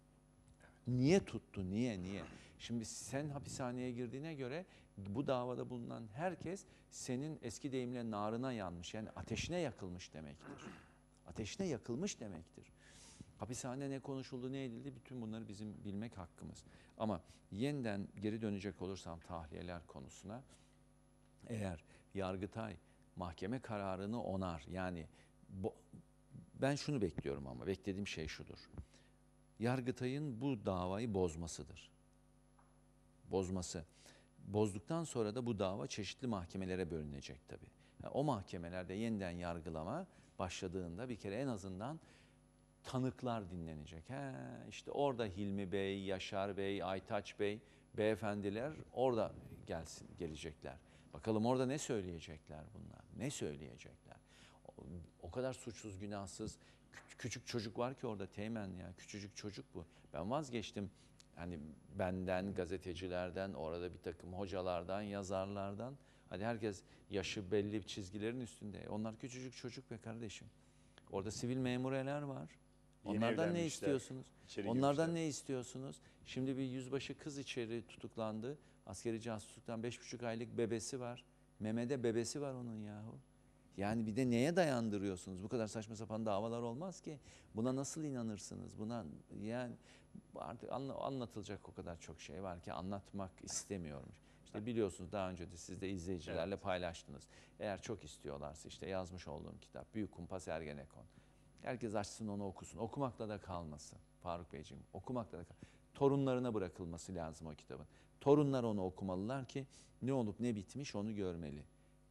Niye tuttu? Niye? Niye? Şimdi sen hapishaneye girdiğine göre bu davada bulunan herkes senin eski deyimle narına yanmış. Yani ateşine yakılmış demektir. Ateşine yakılmış demektir. Hapishane ne konuşuldu, ne edildi bütün bunları bizim bilmek hakkımız. Ama yeniden geri dönecek olursam tahliyeler konusuna eğer Yargıtay mahkeme kararını onar yani bu, ben şunu bekliyorum ama beklediğim şey şudur. Yargıtay'ın bu davayı bozmasıdır. Bozması. Bozduktan sonra da bu dava çeşitli mahkemelere bölünecek tabii. Yani o mahkemelerde yeniden yargılama başladığında bir kere en azından tanıklar dinlenecek. He, işte orada Hilmi Bey, Yaşar Bey, Aytaç Bey, beyefendiler orada gelsin gelecekler. Bakalım orada ne söyleyecekler bunlar? Ne söyleyecekler? O, o kadar suçsuz, günahsız kü- küçük çocuk var ki orada Teğmen ya. Küçücük çocuk bu. Ben vazgeçtim. Hani benden, gazetecilerden, orada bir takım hocalardan, yazarlardan. Hadi herkes yaşı belli çizgilerin üstünde. Onlar küçücük çocuk be kardeşim. Orada sivil memureler var. Yeni Onlardan ne istiyorsunuz? içeri Onlardan girmişler. ne istiyorsunuz? Şimdi bir yüzbaşı kız içeri tutuklandı. Askeri casusluktan beş buçuk aylık bebesi var. Memede bebesi var onun yahu. Yani bir de neye dayandırıyorsunuz? Bu kadar saçma sapan davalar olmaz ki. Buna nasıl inanırsınız? Buna yani artık anla- anlatılacak o kadar çok şey var ki anlatmak istemiyorum. İşte biliyorsunuz daha önce de siz de izleyicilerle paylaştınız. Eğer çok istiyorlarsa işte yazmış olduğum kitap Büyük Kumpas Ergenekon. Herkes açsın onu okusun. Okumakla da kalmasın Faruk Beyciğim. Okumakla da kal- Torunlarına bırakılması lazım o kitabın. Torunlar onu okumalılar ki ne olup ne bitmiş onu görmeli.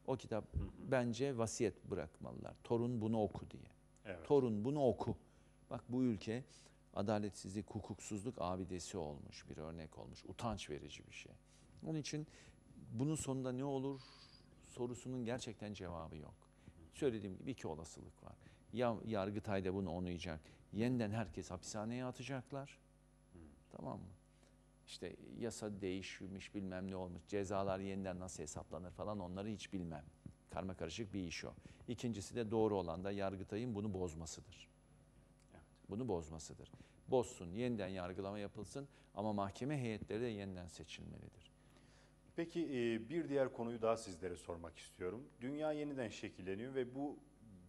O kitap bence vasiyet bırakmalılar. Torun bunu oku diye. Evet. Torun bunu oku. Bak bu ülke adaletsizlik, hukuksuzluk abidesi olmuş, bir örnek olmuş. Utanç verici bir şey. Onun için bunun sonunda ne olur sorusunun gerçekten cevabı yok. Söylediğim gibi iki olasılık var. Ya Yargıtay'da bunu onayacak, yeniden herkes hapishaneye atacaklar. Tamam mı? İşte yasa değişmiş bilmem ne olmuş, cezalar yeniden nasıl hesaplanır falan onları hiç bilmem. Karma karışık bir iş o. İkincisi de doğru olan da Yargıtay'ın bunu bozmasıdır. Bunu bozmasıdır. Bozsun, yeniden yargılama yapılsın ama mahkeme heyetleri de yeniden seçilmelidir. Peki e, bir diğer konuyu daha sizlere sormak istiyorum. Dünya yeniden şekilleniyor ve bu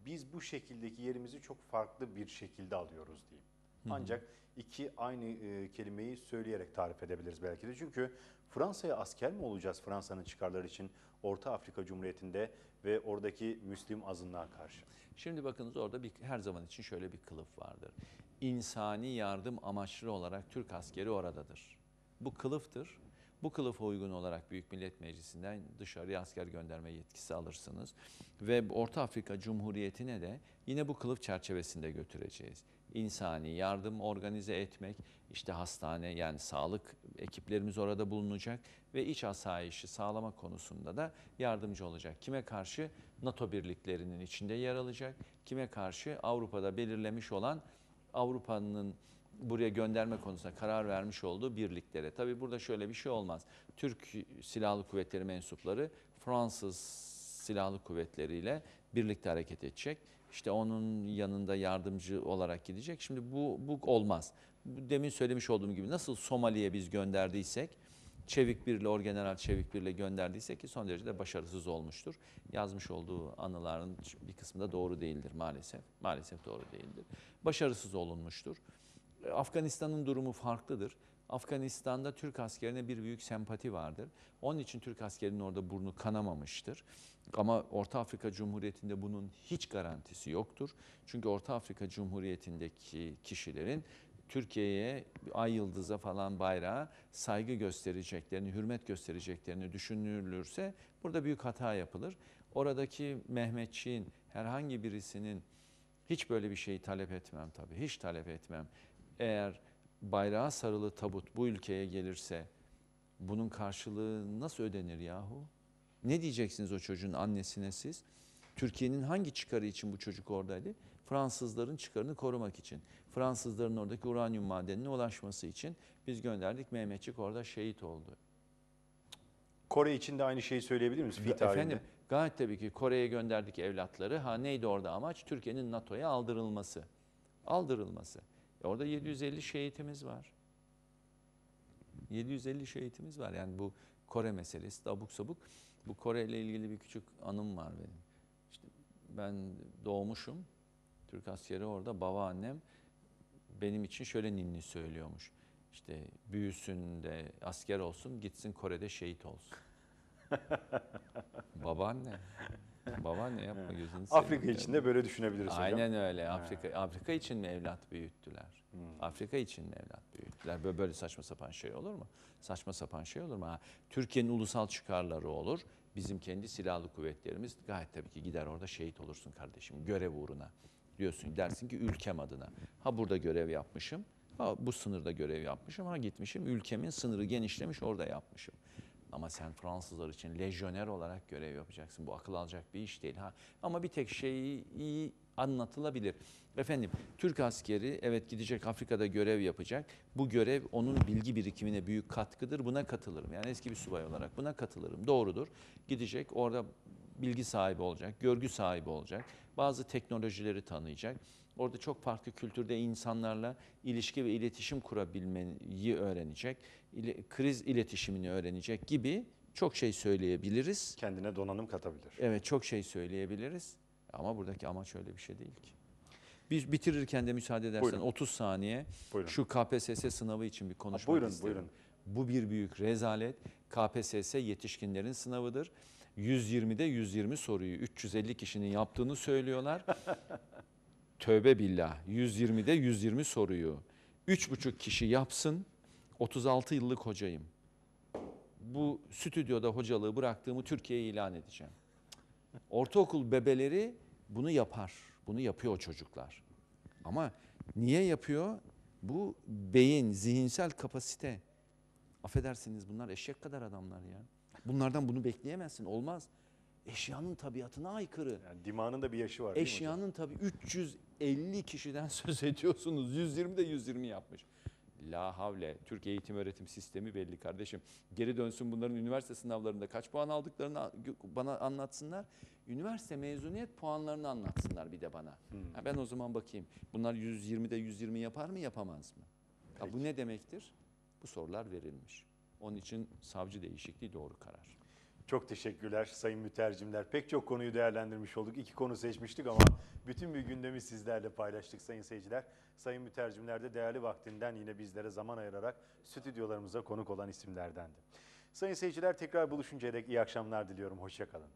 biz bu şekildeki yerimizi çok farklı bir şekilde alıyoruz diyeyim. Ancak iki aynı e, kelimeyi söyleyerek tarif edebiliriz belki de. Çünkü Fransa'ya asker mi olacağız Fransa'nın çıkarları için Orta Afrika Cumhuriyeti'nde ve oradaki Müslim azınlığa karşı? Şimdi bakınız orada bir, her zaman için şöyle bir kılıf vardır. İnsani yardım amaçlı olarak Türk askeri oradadır. Bu kılıftır. Bu kılıfa uygun olarak Büyük Millet Meclisi'nden dışarıya asker gönderme yetkisi alırsınız. Ve Orta Afrika Cumhuriyeti'ne de yine bu kılıf çerçevesinde götüreceğiz. İnsani yardım organize etmek, işte hastane yani sağlık ekiplerimiz orada bulunacak ve iç asayişi sağlama konusunda da yardımcı olacak. Kime karşı? NATO birliklerinin içinde yer alacak. Kime karşı? Avrupa'da belirlemiş olan Avrupa'nın buraya gönderme konusunda karar vermiş olduğu birliklere. Tabii burada şöyle bir şey olmaz. Türk Silahlı Kuvvetleri mensupları Fransız Silahlı Kuvvetleri ile birlikte hareket edecek. İşte onun yanında yardımcı olarak gidecek. Şimdi bu, bu olmaz. Demin söylemiş olduğum gibi nasıl Somali'ye biz gönderdiysek, Çevik Bir'le, Orgeneral Çevik Bir'le gönderdiysek ki son derece de başarısız olmuştur. Yazmış olduğu anıların bir kısmı da doğru değildir maalesef. Maalesef doğru değildir. Başarısız olunmuştur. E, Afganistan'ın durumu farklıdır. Afganistan'da Türk askerine bir büyük sempati vardır. Onun için Türk askerinin orada burnu kanamamıştır. Ama Orta Afrika Cumhuriyeti'nde bunun hiç garantisi yoktur. Çünkü Orta Afrika Cumhuriyeti'ndeki kişilerin Türkiye'ye ay yıldıza falan bayrağa saygı göstereceklerini, hürmet göstereceklerini düşünülürse burada büyük hata yapılır. Oradaki Mehmetçiğin herhangi birisinin hiç böyle bir şeyi talep etmem tabii. Hiç talep etmem. Eğer bayrağa sarılı tabut bu ülkeye gelirse bunun karşılığı nasıl ödenir yahu? Ne diyeceksiniz o çocuğun annesine siz? Türkiye'nin hangi çıkarı için bu çocuk oradaydı? Fransızların çıkarını korumak için. Fransızların oradaki uranyum madenine ulaşması için biz gönderdik. Mehmetçik orada şehit oldu. Kore için de aynı şeyi söyleyebilir miyiz? Fi? Efendim gayet tabii ki Kore'ye gönderdik evlatları. Ha neydi orada amaç? Türkiye'nin NATO'ya aldırılması. Aldırılması. E orada 750 şehitimiz var. 750 şehitimiz var. Yani bu Kore meselesi de abuk sabuk. Bu Kore ile ilgili bir küçük anım var benim. İşte ben doğmuşum. Türk askeri orada. Babaannem benim için şöyle ninni söylüyormuş. İşte büyüsün de asker olsun, gitsin Kore'de şehit olsun. Babaanne. Babaanne yapma gözünü seveyim. Afrika için de böyle düşünebiliriz hocam. Aynen öyle. Afrika Afrika için mi evlat büyüttüler? Afrika için mi evlat büyüttüler? Böyle, böyle saçma sapan şey olur mu? Saçma sapan şey olur mu? Ha, Türkiye'nin ulusal çıkarları olur. Bizim kendi silahlı kuvvetlerimiz gayet tabii ki gider orada şehit olursun kardeşim görev uğruna. Diyorsun dersin ki ülkem adına. Ha burada görev yapmışım. Ha bu sınırda görev yapmışım. Ha gitmişim ülkemin sınırı genişlemiş orada yapmışım. Ama sen Fransızlar için lejyoner olarak görev yapacaksın. Bu akıl alacak bir iş değil. Ha. Ama bir tek şey iyi anlatılabilir. Efendim Türk askeri evet gidecek Afrika'da görev yapacak. Bu görev onun bilgi birikimine büyük katkıdır. Buna katılırım. Yani eski bir subay olarak buna katılırım. Doğrudur. Gidecek orada bilgi sahibi olacak, görgü sahibi olacak. Bazı teknolojileri tanıyacak. Orada çok farklı kültürde insanlarla ilişki ve iletişim kurabilmeyi öğrenecek. İle- kriz iletişimini öğrenecek gibi çok şey söyleyebiliriz. Kendine donanım katabilir. Evet çok şey söyleyebiliriz. Ama buradaki amaç öyle bir şey değil ki. Biz bitirirken de müsaade edersen Buyurun. 30 saniye Buyurun. şu KPSS sınavı için bir konuşmak buyurun, isterim. buyurun. Bu bir büyük rezalet. KPSS yetişkinlerin sınavıdır. 120'de 120 soruyu 350 kişinin yaptığını söylüyorlar. Tövbe billah. 120'de 120 soruyu 3,5 kişi yapsın. 36 yıllık hocayım. Bu stüdyoda hocalığı bıraktığımı Türkiye'ye ilan edeceğim. Ortaokul bebeleri bunu yapar. Bunu yapıyor o çocuklar. Ama niye yapıyor? Bu beyin, zihinsel kapasite. Affedersiniz bunlar eşek kadar adamlar ya. Bunlardan bunu bekleyemezsin. Olmaz. Eşyanın tabiatına aykırı. Yani dimağının da bir yaşı var? Eşyanın tabii 350 kişiden söz ediyorsunuz. 120 de 120 yapmış. La havle. Türk eğitim öğretim sistemi belli kardeşim. Geri dönsün bunların üniversite sınavlarında kaç puan aldıklarını bana anlatsınlar. Üniversite mezuniyet puanlarını anlatsınlar bir de bana. Ha ben o zaman bakayım. Bunlar 120'de 120 yapar mı yapamaz mı? Ha bu ne demektir? Bu sorular verilmiş. Onun için savcı değişikliği doğru karar. Çok teşekkürler sayın mütercimler. Pek çok konuyu değerlendirmiş olduk. İki konu seçmiştik ama bütün bir gündemi sizlerle paylaştık sayın seyirciler. Sayın mütercimler de değerli vaktinden yine bizlere zaman ayırarak stüdyolarımıza konuk olan isimlerdendi. Sayın seyirciler tekrar buluşuncaya dek iyi akşamlar diliyorum. Hoşçakalın.